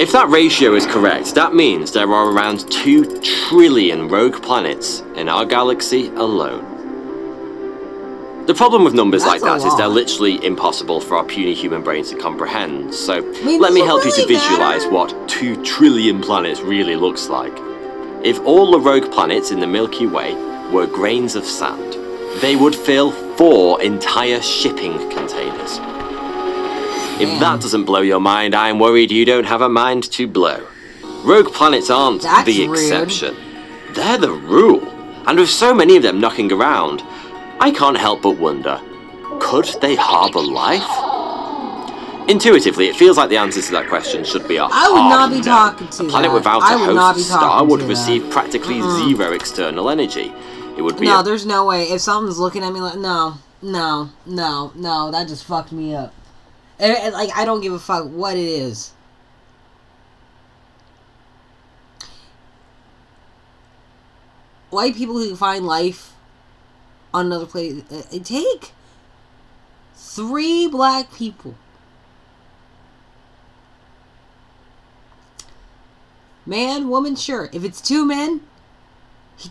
Speaker 3: If that ratio is correct, that means there are around 2 trillion rogue planets in our galaxy alone. The problem with numbers
Speaker 1: That's
Speaker 3: like that is they're literally impossible for our puny human brains to comprehend, so
Speaker 1: mean,
Speaker 3: let me help you to visualize what 2 trillion planets really looks like. If all the rogue planets in the Milky Way were grains of sand, they would fill four entire shipping containers. If
Speaker 1: hmm.
Speaker 3: that doesn't blow your mind, I'm worried you don't have a mind to blow. Rogue planets aren't
Speaker 1: That's
Speaker 3: the
Speaker 1: rude.
Speaker 3: exception. They're the rule. And with so many of them knocking around, I can't help but wonder, could they harbour life? Intuitively, it feels like the answer to that question should be a
Speaker 1: I would not be
Speaker 3: no.
Speaker 1: talking to
Speaker 3: A planet
Speaker 1: that.
Speaker 3: without
Speaker 1: I
Speaker 3: a host star would receive
Speaker 1: that.
Speaker 3: practically
Speaker 1: Mm-mm.
Speaker 3: zero external energy. It would be
Speaker 1: No,
Speaker 3: a
Speaker 1: there's no way. If something's looking at me like no, No, no, no. That just fucked me up. And, and, like, I don't give a fuck what it is. White people who find life on another place. Uh, take three black people. Man, woman, sure. If it's two men,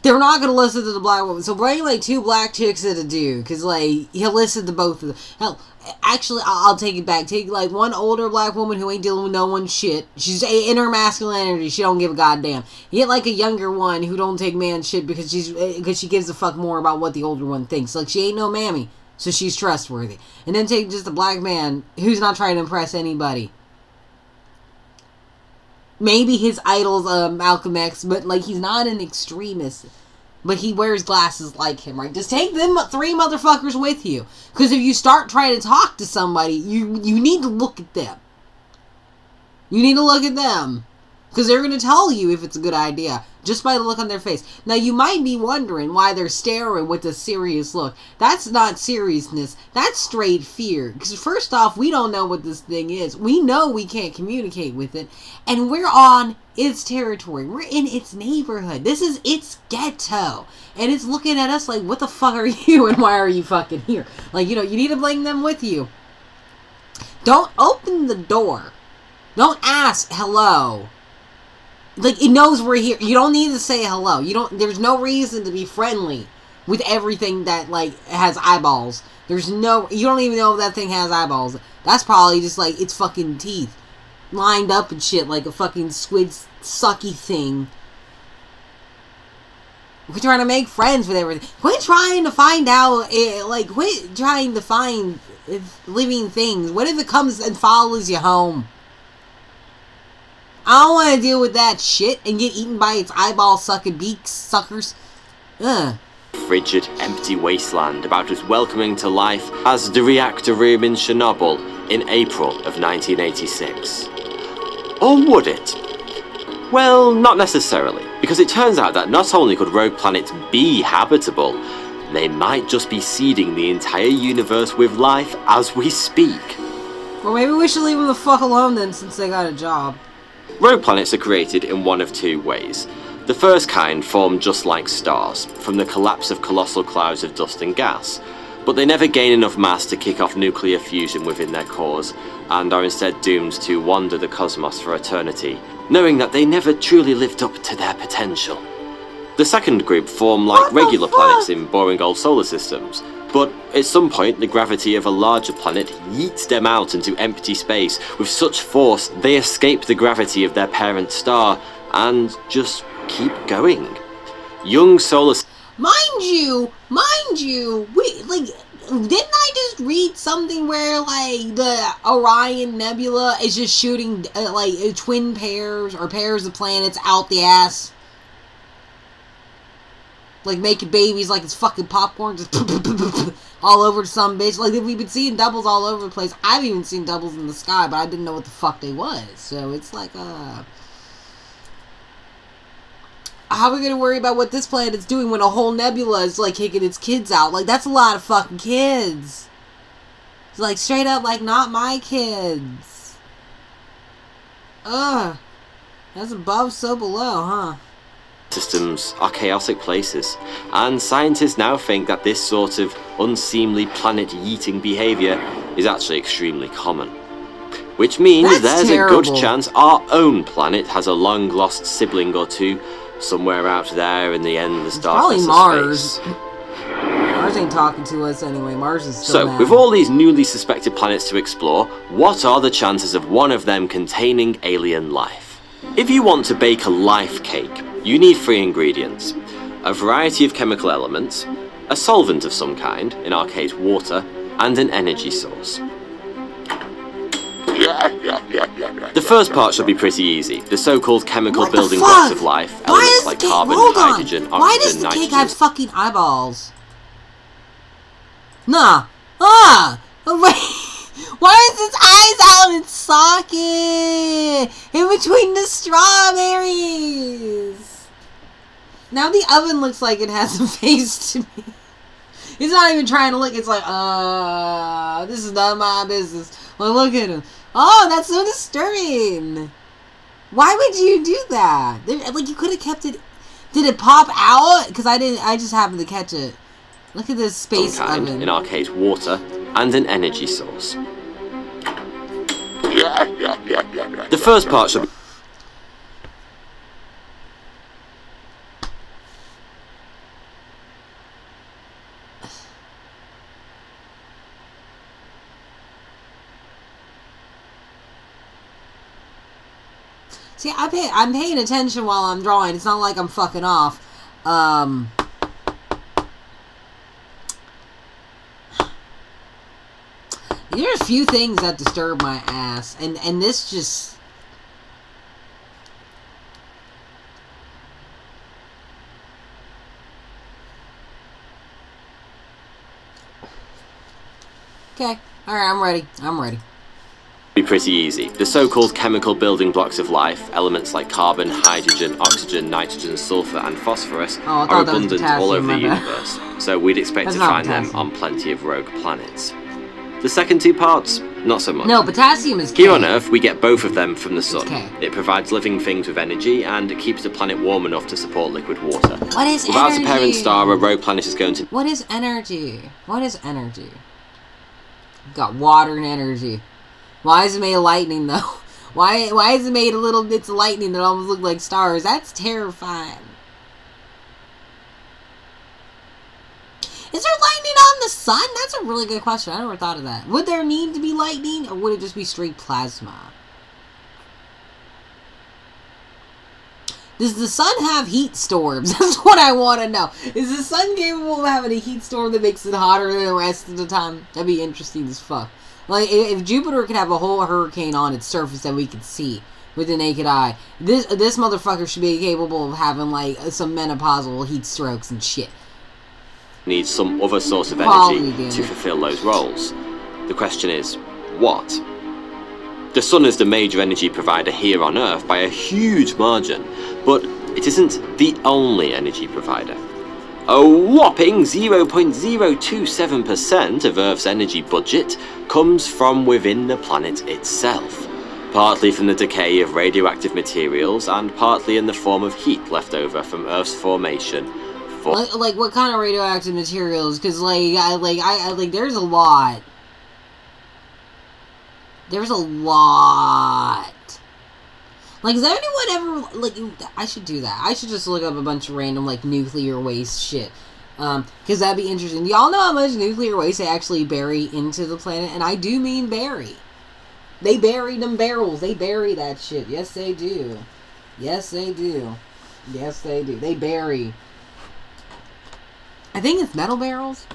Speaker 1: they're not gonna listen to the black woman. So bring like two black chicks and a dude, cause like he'll listen to both of them. Hell, actually, I'll, take it back. Take like one older black woman who ain't dealing with no one shit. She's in her masculinity. She don't give a goddamn. Get like a younger one who don't take man shit because she's eh, because she gives a fuck more about what the older one thinks. Like she ain't no mammy, so she's trustworthy. And then take just a black man who's not trying to impress anybody maybe his idol's uh, Malcolm X, but like he's not an extremist. But he wears glasses like him, right? Just take them three motherfuckers with you, because if you start trying to talk to somebody, you you need to look at them. You need to look at them. Because they're going to tell you if it's a good idea just by the look on their face. Now, you might be wondering why they're staring with a serious look. That's not seriousness, that's straight fear. Because, first off, we don't know what this thing is. We know we can't communicate with it, and we're on its territory. We're in its neighborhood. This is its ghetto. And it's looking at us like, what the fuck are you, and why are you fucking here? Like, you know, you need to bring them with you. Don't open the door. Don't ask hello like it knows we're here. You don't need to say hello. You don't. There's no reason to be friendly with everything that like has eyeballs. There's no. You don't even know if that thing has eyeballs. That's probably just like its fucking teeth lined up and shit like a fucking squid sucky thing. We're trying to make friends with everything. Quit trying to find out, eh, like, quit trying to find living things. What if it comes and follows you home? I don't want to deal with that shit and get eaten by its eyeball sucking beaks suckers. Ugh.
Speaker 3: Frigid, empty wasteland about as welcoming to life as the reactor room in Chernobyl in April of 1986. Or would it? Well, not necessarily, because it turns out that not only could rogue planets be habitable, they might just be seeding the entire universe with life as we speak.
Speaker 1: Well, maybe we should leave them the fuck alone then, since they got a job.
Speaker 3: Rogue planets are created in one of two ways. The first kind form just like stars, from the collapse of colossal clouds of dust and gas, but they never gain enough mass to kick off nuclear fusion within their cores, and are instead doomed to wander the cosmos for eternity, knowing that they never truly lived up to their potential. The second group form like regular planets in boring old solar systems, but at some point, the gravity of a larger planet yeets them out into empty space with such force they escape the gravity of their parent star and just keep going. Young solar.
Speaker 1: Mind you, mind you, we like. Didn't I just read something where like the Orion Nebula is just shooting uh, like twin pairs or pairs of planets out the ass? Like making babies like it's fucking popcorn, just all over some bitch. Like we've been seeing doubles all over the place. I've even seen doubles in the sky, but I didn't know what the fuck they was. So it's like, uh, how are we gonna worry about what this planet is doing when a whole nebula is like kicking its kids out? Like that's a lot of fucking kids. It's like straight up, like not my kids. Ugh, that's above, so below, huh?
Speaker 3: Systems are chaotic places, and scientists now think that this sort of unseemly planet-yeeting behaviour is actually extremely common. Which means
Speaker 1: That's
Speaker 3: there's
Speaker 1: terrible.
Speaker 3: a good chance our own planet has a long-lost sibling or two somewhere out there in the endless darkness
Speaker 1: Probably
Speaker 3: of
Speaker 1: Mars.
Speaker 3: space.
Speaker 1: Mars ain't talking to us anyway. Mars is still
Speaker 3: So,
Speaker 1: mad.
Speaker 3: with all these newly suspected planets to explore, what are the chances of one of them containing alien life? If you want to bake a life cake, you need three ingredients a variety of chemical elements, a solvent of some kind, in our case water, and an energy source. The first part should be pretty easy. The so-called chemical
Speaker 1: What
Speaker 3: building blocks of life,
Speaker 1: Why
Speaker 3: elements
Speaker 1: does
Speaker 3: like
Speaker 1: cake?
Speaker 3: carbon, hydrogen,
Speaker 1: Why does
Speaker 3: oxygen,
Speaker 1: the cake have fucking eyeballs? Nah. Ah. Wait. Why is its eyes out its socket in between the strawberries? Now the oven looks like it has a face to me. He's not even trying to look. It's like, uh, this is not my business. Well, look at him. Oh, that's so disturbing. Why would you do that? There, like you could have kept it. Did it pop out? Because I didn't. I just happened to catch it. Look at this space
Speaker 3: some kind,
Speaker 1: oven.
Speaker 3: in our case water, and an energy source. The first part should be
Speaker 1: See, I pay, I'm paying attention while I'm drawing. It's not like I'm fucking off. Um, there's a few things that disturb my ass, and and this just. Okay, all right, I'm ready. I'm ready.
Speaker 3: Be pretty easy. The so-called chemical building blocks of life, elements like carbon, hydrogen, oxygen, nitrogen, sulfur, and phosphorus,
Speaker 1: Oh,
Speaker 3: are
Speaker 1: thought that was
Speaker 3: abundant all over the universe, so we'd expect
Speaker 1: That's
Speaker 3: to find them on plenty of rogue planets. The second two parts, not so much.
Speaker 1: No, potassium is
Speaker 3: Here on Earth, we get both of them from the sun. It provides living things with energy, and it keeps the planet warm enough to support liquid water.
Speaker 1: What is
Speaker 3: Without
Speaker 1: energy?
Speaker 3: a parent star, a rogue planet is going to
Speaker 1: What is energy? What is energy? Got water and energy. Why is it made of lightning though? Why why is it made of little bits of lightning that almost look like stars? That's terrifying. Is there lightning on the sun? That's a really good question. I never thought of that. Would there need to be lightning or would it just be straight plasma? Does the sun have heat storms? That's what I want to know. Is the sun capable of having a heat storm that makes it hotter than the rest of the time? That'd be interesting as fuck. Like, if Jupiter could have a whole hurricane on its surface that we could see with the naked eye, this this motherfucker should be capable of having, like, some menopausal heat strokes and shit.
Speaker 3: Needs some other source of energy to fulfill those roles. The question is, what? The sun is the major energy provider here on Earth by a huge margin, but it isn't the only energy provider. A whopping 0.027% of Earth's energy budget comes from within the planet itself, partly from the decay of radioactive materials and partly in the form of heat left over from Earth's formation. For
Speaker 1: Like, like what kind of radioactive materials? Because, like, I, like, I, I, like, there's a lot. There's a lot. Like, has anyone ever like? I should do that. I should just look up a bunch of random like nuclear waste shit. Um, because that'd be interesting. Y'all know how much nuclear waste they actually bury into the planet, and I do mean bury. They bury them barrels. They bury that shit. Yes, they do. Yes, they do. Yes, they do. They bury. I think it's metal barrels.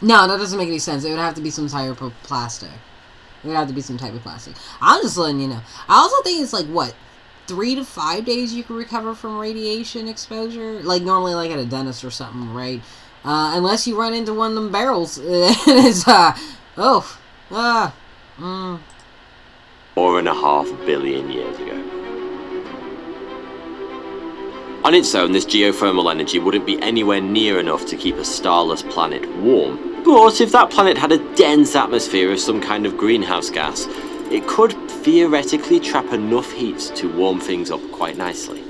Speaker 1: No, that doesn't make any sense. It would have to be some type of plastic. Would have to be some type of plastic. I'm just letting you know. I also think it's like what three to five days you can recover from radiation exposure. Like normally, like at a dentist or something, right? Uh, unless you run into one of them barrels, it's uh oh ah mm.
Speaker 3: four and a half billion years ago. On its own, this geothermal energy wouldn't be anywhere near enough to keep a starless planet warm. But if that planet had a dense atmosphere of some kind of greenhouse gas, it could theoretically trap enough heat to warm things up quite nicely.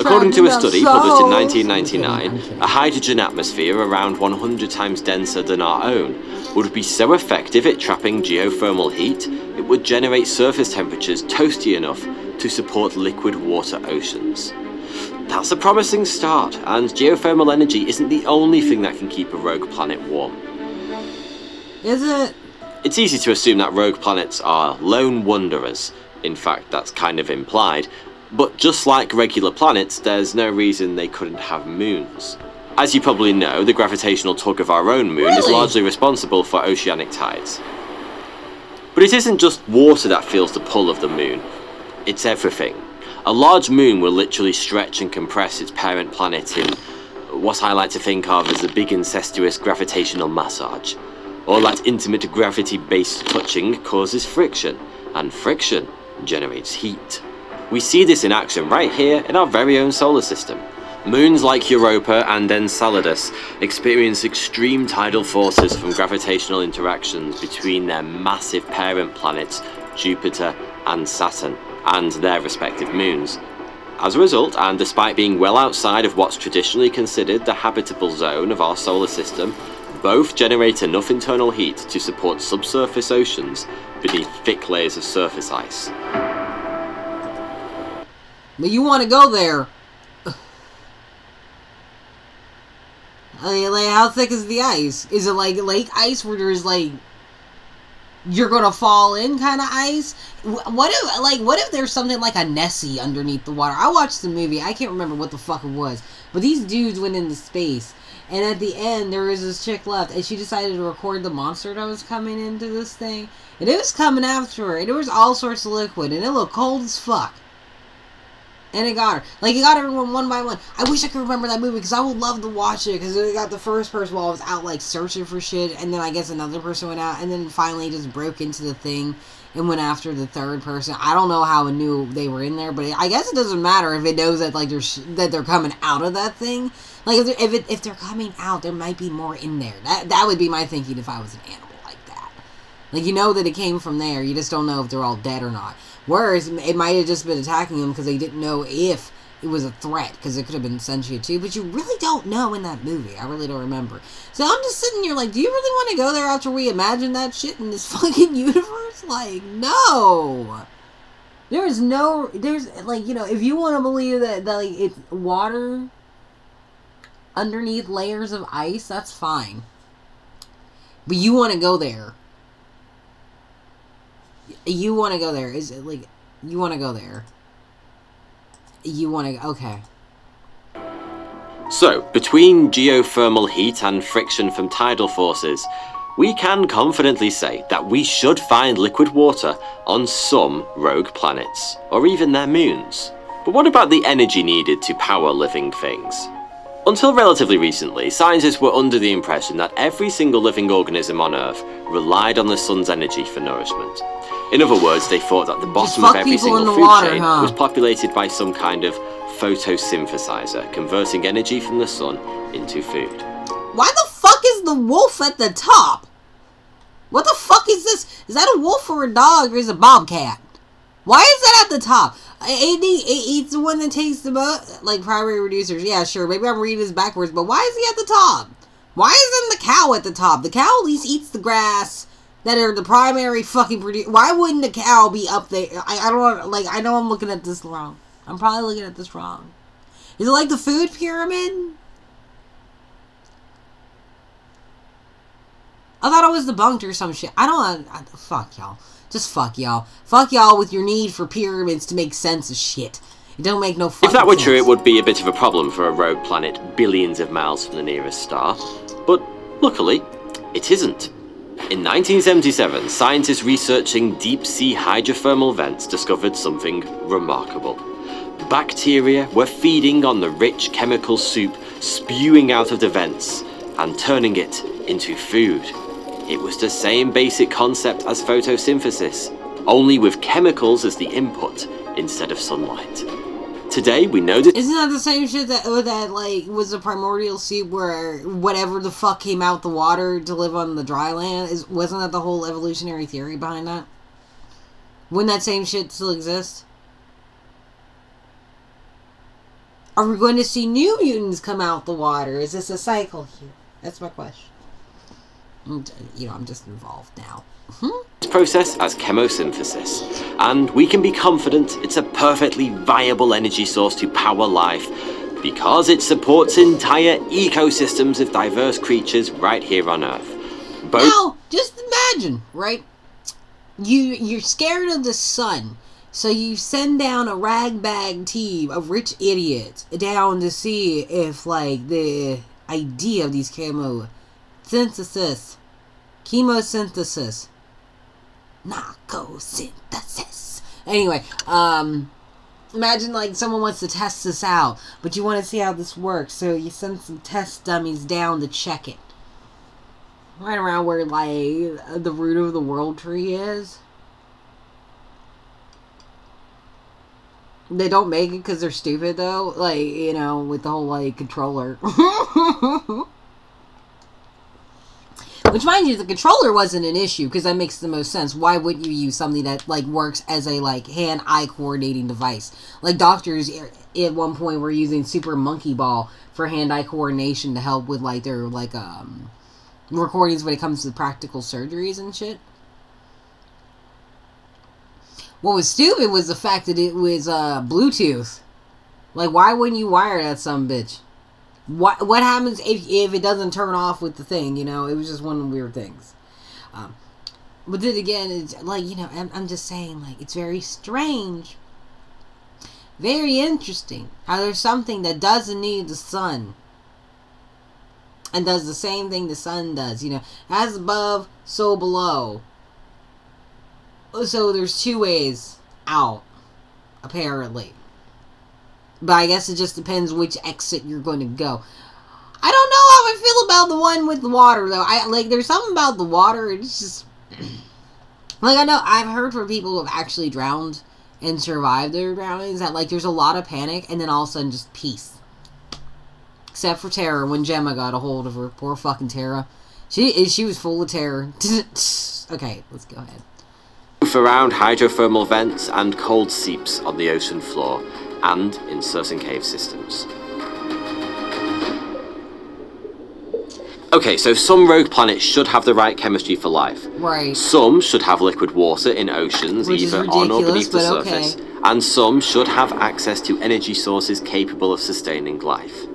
Speaker 3: According to a study published in 1999,
Speaker 1: I'm kidding, I'm kidding.
Speaker 3: a hydrogen atmosphere around 100 times denser than our own would be so effective at trapping geothermal heat, it would generate surface temperatures toasty enough to support liquid water oceans. That's a promising start, and geothermal energy isn't the only thing that can keep a rogue planet warm.
Speaker 1: is it?
Speaker 3: It's easy to assume that rogue planets are lone wanderers. In fact, that's kind of implied. But just like regular planets, there's no reason they couldn't have moons. As you probably know, the gravitational tug of our own moon is largely responsible for oceanic tides. But it isn't just water that feels the pull of the moon, it's everything. A large moon will literally stretch and compress its parent planet in what I like to think of as a big incestuous gravitational massage. All that intimate gravity based touching causes friction, and friction generates heat. We see this in action right here in our very own solar system. Moons like Europa and Enceladus experience extreme tidal forces from gravitational interactions between their massive parent planets, Jupiter and Saturn, and their respective moons. As a result, and despite being well outside of what's traditionally considered the habitable zone of our solar system, both generate enough internal heat to support subsurface oceans beneath thick layers of surface ice.
Speaker 1: But you want to go there. Like, like, how thick is the ice? Is it like lake ice where there's like you're gonna fall in kind of ice? What if like what if there's something like a Nessie underneath the water? I watched the movie. I can't remember what the fuck it was, but these dudes went into space, and at the end there was this chick left, and she decided to record the monster that was coming into this thing, and it was coming after her, and there was all sorts of liquid, and it looked cold as fuck. And it got her. Like, it got everyone one by one. I wish I could remember that movie because I would love to watch it because it got the first person while I was out, like, searching for shit. And then I guess another person went out. And then finally just broke into the thing and went after the third person. I don't know how it knew they were in there, but I guess it doesn't matter if it knows that, like, they're, that they're coming out of that thing. Like, if, they're- if, it, if they're coming out, there might be more in there. That, that would be my thinking if I was an animal like that. Like, you know that it came from there. You just don't know if they're all dead or not. Whereas, it might have just been attacking him because they didn't know if it was a threat, because it could have been sentient too. But you really don't know in that movie. I really don't remember. So I'm just sitting here like, do you really want to go there after we imagine that shit in this fucking universe? Like, no. There's no, there's, like, you know, if you want to believe that, that, like, it's water underneath layers of ice, that's fine. But you want to go there. You want to go there. Is it like you want to go there? You want to okay.
Speaker 3: So, between geothermal heat and friction from tidal forces, we can confidently say that we should find liquid water on some rogue planets, or even their moons. But what about the energy needed to power living things? Until relatively recently, scientists were under the impression that every single living organism on Earth relied on the sun's energy for nourishment. In other words, they thought that the bottom of every single food
Speaker 1: water,
Speaker 3: chain
Speaker 1: huh?
Speaker 3: was populated by some kind of photosynthesizer, converting energy from the sun into food.
Speaker 1: Why the fuck is the wolf at the top? What the fuck is this? Is that a wolf or a dog or is it a bobcat? Why is that at the top? He, he's the one that takes the most, like primary reducers. Yeah, sure. Maybe I'm reading this backwards, but why is he at the top? Why isn't the cow at the top? The cow at least eats the grass that are the primary fucking produce. Why wouldn't the cow be up there? I, I don't like I know I'm looking at this wrong. I'm probably looking at this wrong. Is it like the food pyramid? I thought I was debunked or some shit. I don't. I, fuck y'all. Just fuck y'all. Fuck y'all with your need for pyramids to make sense of shit. It don't make no
Speaker 3: If that were true, it would be a bit of a problem for a rogue planet billions of miles from the nearest star. But luckily, it isn't. In 1977, scientists researching deep sea hydrothermal vents discovered something remarkable. Bacteria were feeding on the rich chemical soup spewing out of the vents and turning it into food. It was the same basic concept as photosynthesis, only with chemicals as the input instead of sunlight. Today, we know that
Speaker 1: Isn't that the same shit that that like was a primordial sea where whatever the fuck came out the water to live on the dry land? Is wasn't that the whole evolutionary theory behind that? Wouldn't that same shit still exist? Are we going to see new mutants come out the water? Is this a cycle here? That's my question. You know, I'm just involved now.
Speaker 3: This process as chemosynthesis, and we can be confident it's a perfectly viable energy source to power life because it supports entire ecosystems of diverse creatures right here on Earth.
Speaker 1: Now, just imagine, right? You you're scared of the sun, so you send down a ragbag team of rich idiots down to see if like the idea of these chemo synthesis, chemosynthesis, narcosynthesis. Anyway, um, imagine like someone wants to test this out, but you want to see how this works, so you send some test dummies down to check it right around where like the root of the world tree is. They don't make it because they're stupid, though. Like, you know, with the whole, like, controller. Which, mind you, the controller wasn't an issue because that makes the most sense. Why wouldn't you use something that like works as a like hand-eye coordinating device? Like doctors at one point were using Super Monkey Ball for hand-eye coordination to help with like their like um recordings when it comes to practical surgeries and shit. What was stupid was the fact that it was uh Bluetooth. Like, why wouldn't you wire that some bitch? What what happens if if it doesn't turn off with the thing? You know, it was just one of the weird things. Um, but then again, it's like you know, I'm, I'm just saying, like it's very strange, very interesting how there's something that doesn't need the sun and does the same thing the sun does. You know, as above, so below. So there's two ways out, apparently. But I guess it just depends which exit you're going to go. I don't know how I feel about the one with the water though. I like there's something about the water. It's just like I know I've heard from people who have actually drowned and survived their drownings that like there's a lot of panic and then all of a sudden just peace. Except for Terra when Gemma got a hold of her. Poor fucking Terra. She she was full of terror. okay, let's go ahead.
Speaker 3: Move around hydrothermal vents and cold seeps on the ocean floor and in certain cave systems. Okay, so some rogue planets should have the right chemistry for life.
Speaker 1: Right.
Speaker 3: Some should have liquid water in oceans,
Speaker 1: Which
Speaker 3: either on or beneath the surface.
Speaker 1: okay.
Speaker 3: And some should have access to energy sources capable of sustaining life.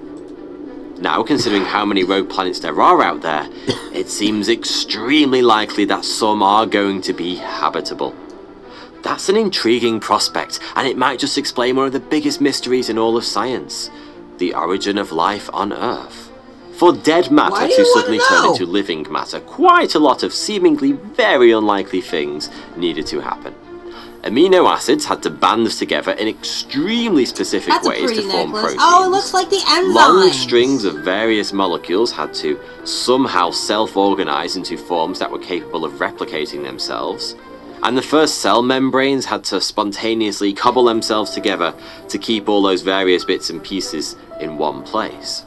Speaker 3: Now, considering how many rogue planets there are out there, it seems extremely likely that some are going to be habitable. That's an intriguing prospect, and it might just explain one of the biggest mysteries in all of science the origin of life on Earth. For dead matter to suddenly turn into living matter, quite a lot of seemingly very unlikely things needed to happen. Amino acids had to band together in extremely specific
Speaker 1: That's
Speaker 3: ways to form
Speaker 1: necklace.
Speaker 3: proteins.
Speaker 1: Oh, it looks like the enzymes.
Speaker 3: Long strings of various molecules had to somehow self organize into forms that were capable of replicating themselves. And the first cell membranes had to spontaneously cobble themselves together to keep all those various bits and pieces in one place.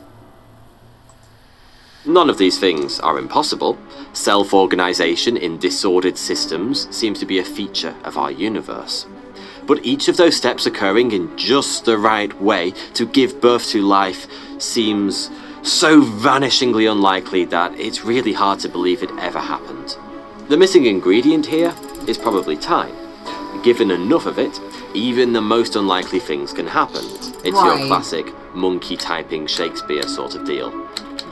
Speaker 3: None of these things are impossible. Self organization in disordered systems seems to be a feature of our universe. But each of those steps occurring in just the right way to give birth to life seems so vanishingly unlikely that it's really hard to believe it ever happened. The missing ingredient here is probably time. Given enough of it, even the most unlikely things can happen. It's
Speaker 1: Right.
Speaker 3: your classic monkey typing Shakespeare sort of deal.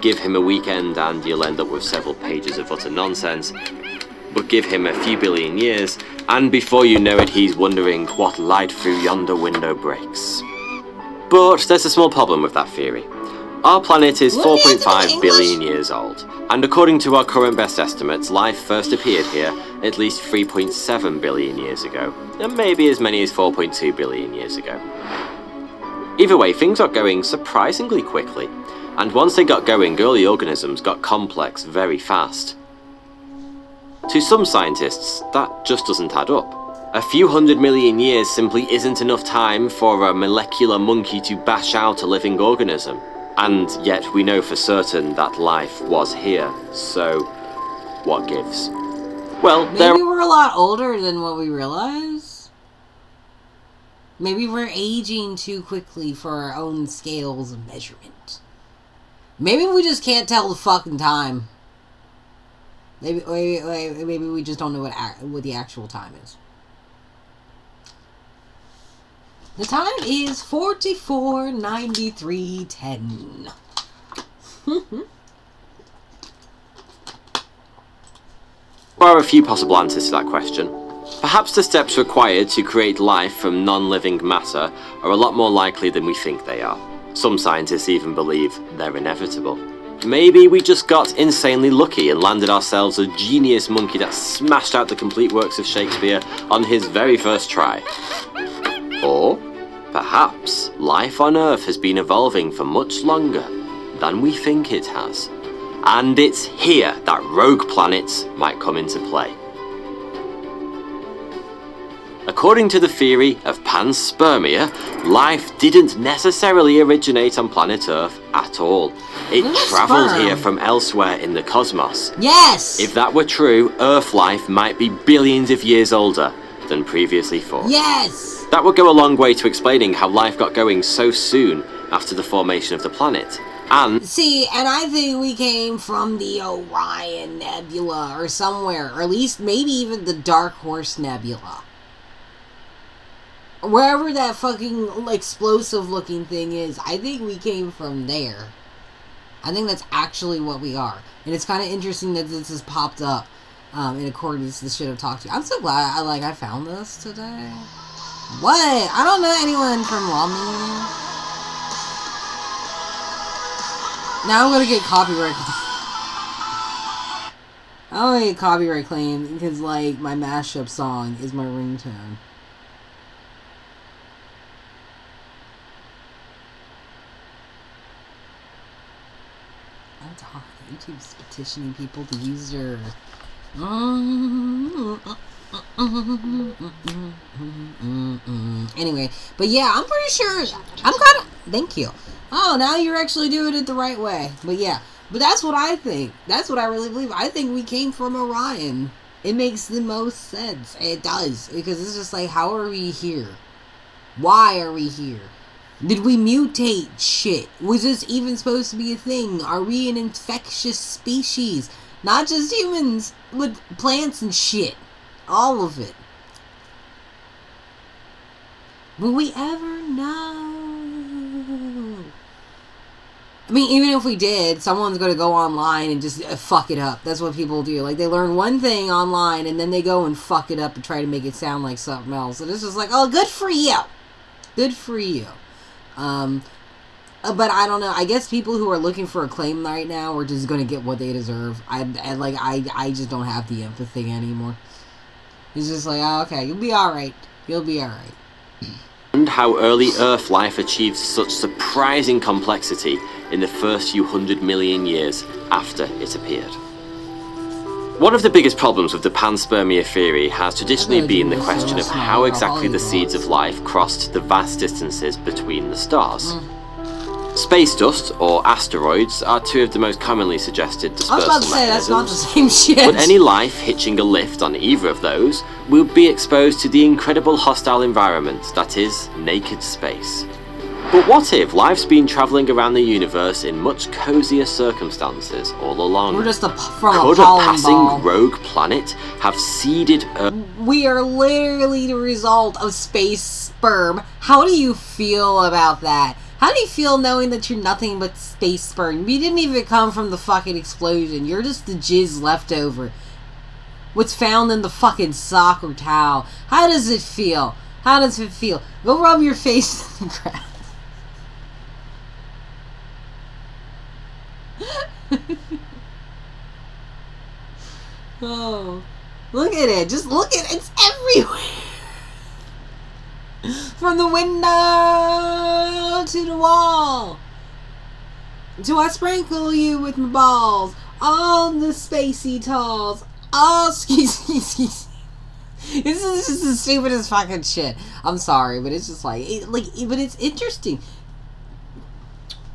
Speaker 3: Give him a weekend and you'll end up with several pages of utter nonsense. But give him a few billion years, and before you know it, he's wondering what light through yonder window breaks. But there's a small problem with that theory. Our planet is
Speaker 1: What do you have to do
Speaker 3: 4.5
Speaker 1: English?
Speaker 3: billion years old, and according to our current best estimates, life first appeared here at least 3.7 billion years ago, and maybe as many as 4.2 billion years ago. Either way, things are going surprisingly quickly, and once they got going, early organisms got complex very fast. To some scientists, that just doesn't add up. A few hundred million years simply isn't enough time for a molecular monkey to bash out a living organism. And yet we know for certain that life was here, so what gives? Well, there
Speaker 1: Maybe we're a lot older than what we realize. Maybe we're aging too quickly for our own scales of measurement. Maybe we just can't tell the fucking time. Maybe, wait, maybe we just don't know what what the actual time is. The time is forty four ninety three ten.
Speaker 3: There are a few possible answers to that question. Perhaps the steps required to create life from non-living matter are a lot more likely than we think they are. Some scientists even believe they're inevitable. Maybe we just got insanely lucky and landed ourselves a genius monkey that smashed out the complete works of Shakespeare on his very first try. Perhaps life on Earth has been evolving for much longer than we think it has. And it's here that rogue planets might come into play. According to the theory of panspermia, life didn't necessarily originate on planet Earth at all. It travelled
Speaker 1: sperm?
Speaker 3: here from elsewhere in the cosmos.
Speaker 1: Yes.
Speaker 3: If that were true, Earth life might be billions of years older than previously thought.
Speaker 1: yes.
Speaker 3: That would go a long way to explaining how life got going so soon after the formation of the planet. And
Speaker 1: See, and I think we came from the Orion Nebula or somewhere, or at least maybe even the Dark Horse Nebula. Wherever that fucking explosive looking thing is, I think we came from there. I think that's actually what we are. And it's kind of interesting that this has popped up um, in accordance to the shit I've talked to. I'm so glad I like I found this today. What? I don't know anyone from Romney. Now I'm gonna get copyright. I'm gonna get copyright claim because like my mashup song is my ringtone. I'm talking. YouTube's petitioning people to use their. Mm-hmm. Mm-hmm. Anyway, but yeah, I'm pretty sure. I'm kind of. Thank you. Oh, now you're actually doing it the right way. But yeah, but that's what I think. That's what I really believe. I think we came from Orion. It makes the most sense. It does because it's just like, how are we here? Why are we here? Did we mutate shit? Was this even supposed to be a thing? Are we an infectious species? Not just humans, but plants and shit. All of it. Will we ever know? I mean, even if we did, someone's going to go online and just uh, fuck it up. That's what people do. Like, they learn one thing online and then they go and fuck it up and try to make it sound like something else. And it's just like, oh, good for you. Good for you. Um, uh, but I don't know. I guess people who are looking for acclaim right now are just going to get what they deserve. I, I like. I I just don't have the empathy anymore. It's just like, oh, okay, you'll be all right. You'll be all right.
Speaker 3: and how early Earth life achieved such surprising complexity in the first few hundred million years after it appeared. One of the biggest problems with the panspermia theory has traditionally been the question of how exactly the seeds of life crossed the vast distances between the stars. Mm. Space dust, or asteroids, are two of the most commonly suggested
Speaker 1: I was
Speaker 3: dispersal
Speaker 1: about to say that's not the same shit.
Speaker 3: But any life hitching a lift on either of those will be exposed to the incredible hostile environment that is naked space. But what if life's been travelling around the universe in much cozier circumstances all along?
Speaker 1: We're just a from a
Speaker 3: Could a
Speaker 1: pollen
Speaker 3: passing
Speaker 1: ball.
Speaker 3: rogue planet have seeded Earth?
Speaker 1: We are literally the result of space sperm. How do you feel about that? How do you feel knowing that you're nothing but space sperm? You didn't even come from the fucking explosion. You're just the jizz left over. What's found in the fucking sock or towel. How does it feel? How does it feel? Go rub your face in the grass. oh, look at it. Just look at it. It's everywhere. From the window to the wall. Do I sprinkle you with my balls on the spacey talls? Oh, excuse me, excuse me. This is just the stupidest fucking shit. I'm sorry, but it's just like, it, like, but it's interesting.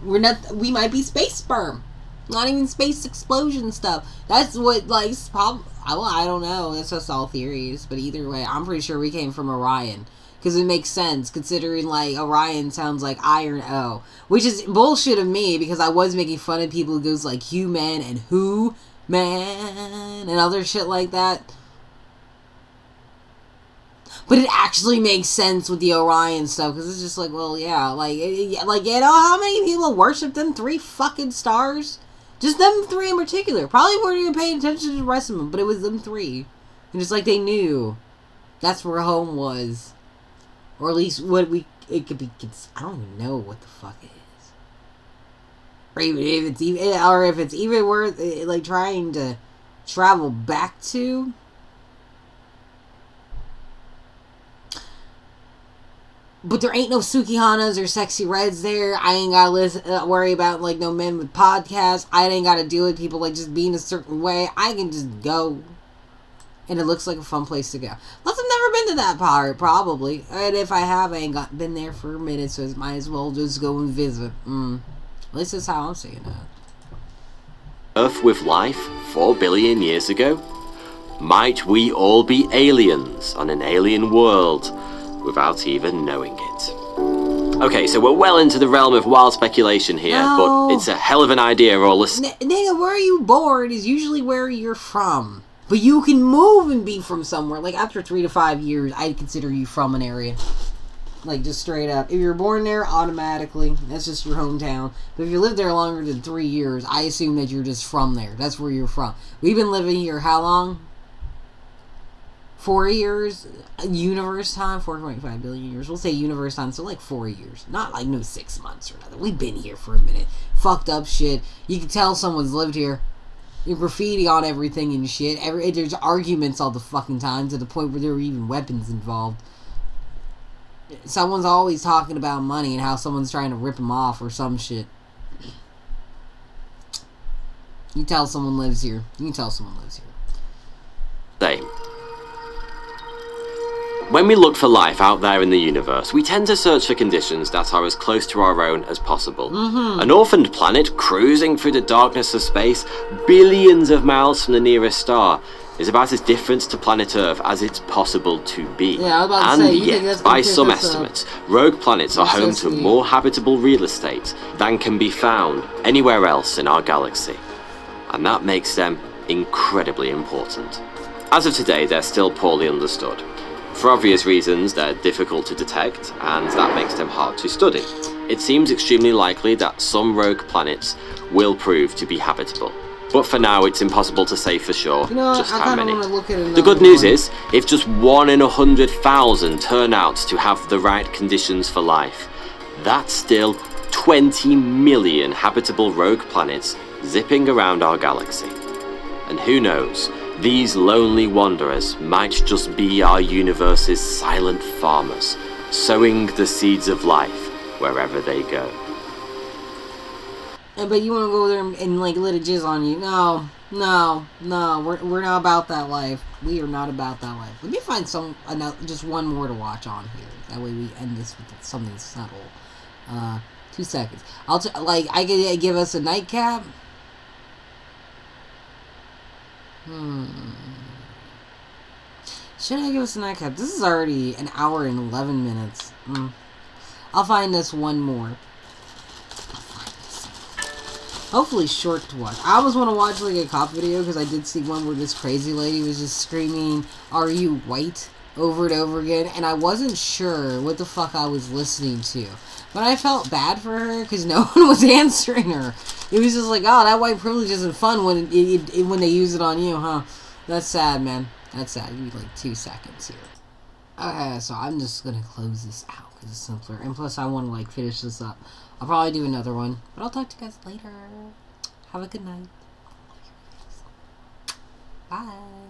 Speaker 1: We're not. We might be space sperm. Not even space explosion stuff. That's what like prob. Well, I don't know. That's just all theories. But either way, I'm pretty sure we came from Orion because it makes sense considering like Orion sounds like Iron O, which is bullshit of me because I was making fun of people who goes like human and who man and other shit like that. But it actually makes sense with the Orion stuff because it's just like, well, yeah, like, it, like you know how many people worship them three fucking stars? Just them three in particular. Probably weren't even paying attention to the rest of them, but it was them three, and it's like they knew that's where home was, or at least what we it could be. I don't even know what the fuck it is, or even if it's even, or if it's even worth eh, like trying to travel back to. But there ain't no Sukihanas or Sexyy Reds there. I ain't gotta listen, uh, worry about like no men with podcasts. I ain't gotta deal with people like just being a certain way. I can just go, and it looks like a fun place to go. Plus, I've never been to that part, probably. And if I have, I ain't got, been there for a minute, so I might as well just go and visit. Mm. At least that's how I'm seeing it.
Speaker 3: Earth with life 4 billion years ago? Might we all be aliens on an alien world without even knowing it? Okay, so we're well into the realm of wild speculation here,
Speaker 1: No.
Speaker 3: but it's a hell of an idea, all this.
Speaker 1: N- nigga, where you born is usually where you're from. But you can move and be from somewhere. Like after three to five years, I'd consider you from an area. Like just straight up. If you're born there, automatically, that's just your hometown. But if you live there longer than three years, I assume that you're just from there. That's where you're from. We've been living here how long? Four years, universe time, 4.5 billion years. We'll say universe time, so like four years. Not like no six months or nothing. We've been here for a minute. Fucked up shit. You can tell someone's lived here. Graffiti on everything and shit. Every there's arguments all the fucking time to the point where there were even weapons involved. Someone's always talking about money and how someone's trying to rip them off or some shit. You tell someone lives here. You tell someone lives here.
Speaker 3: When we look for life out there in the universe, we tend to search for conditions that are as close to our own as possible. Mm-hmm. An orphaned planet cruising through the darkness of space, billions of miles from the nearest star, is about as different to planet Earth as it's possible to be.
Speaker 1: Yeah, I was about to
Speaker 3: and
Speaker 1: say,
Speaker 3: yet, by some estimates, rogue planets are home to more habitable real estate than can be found anywhere else in our galaxy. And that makes them incredibly important. As of today, they're still poorly understood. For obvious reasons, they're difficult to detect, and that makes them hard to study. It seems extremely likely that some rogue planets will prove to be habitable. But for now, it's impossible to say for sure
Speaker 1: You know,
Speaker 3: just
Speaker 1: I
Speaker 3: how many. The good news
Speaker 1: one.
Speaker 3: is, if just one in a hundred thousand turn out to have the right conditions for life, that's still 20 million habitable rogue planets zipping around our galaxy. And who knows, these lonely wanderers might just be our universe's silent farmers, sowing the seeds of life wherever they go.
Speaker 1: But you want to go there and, like let it jizz on you? No, no, no. We're, we're not about that life. We are not about that life. Let me find some another, just one more to watch on here. That way we end this with something subtle. Uh, two seconds. I'll t- like I could give us a nightcap. Hmm. Should I give us a nightcap? This is already an hour and eleven minutes. Mm. I'll find this one more. Hopefully short to watch. I always want to watch like a cop video because I did see one where this crazy lady was just screaming, "Are you white?" over and over again, and I wasn't sure what the fuck I was listening to. But I felt bad for her because no one was answering her. It was just like, oh, that white privilege isn't fun when it, it, it- when they use it on you, huh? That's sad, man. That's sad. Give me like two seconds here. Okay, so I'm just gonna close this out because it's simpler, and plus I want to like finish this up. I'll probably do another one, but I'll talk to you guys later. Have a good night. Bye.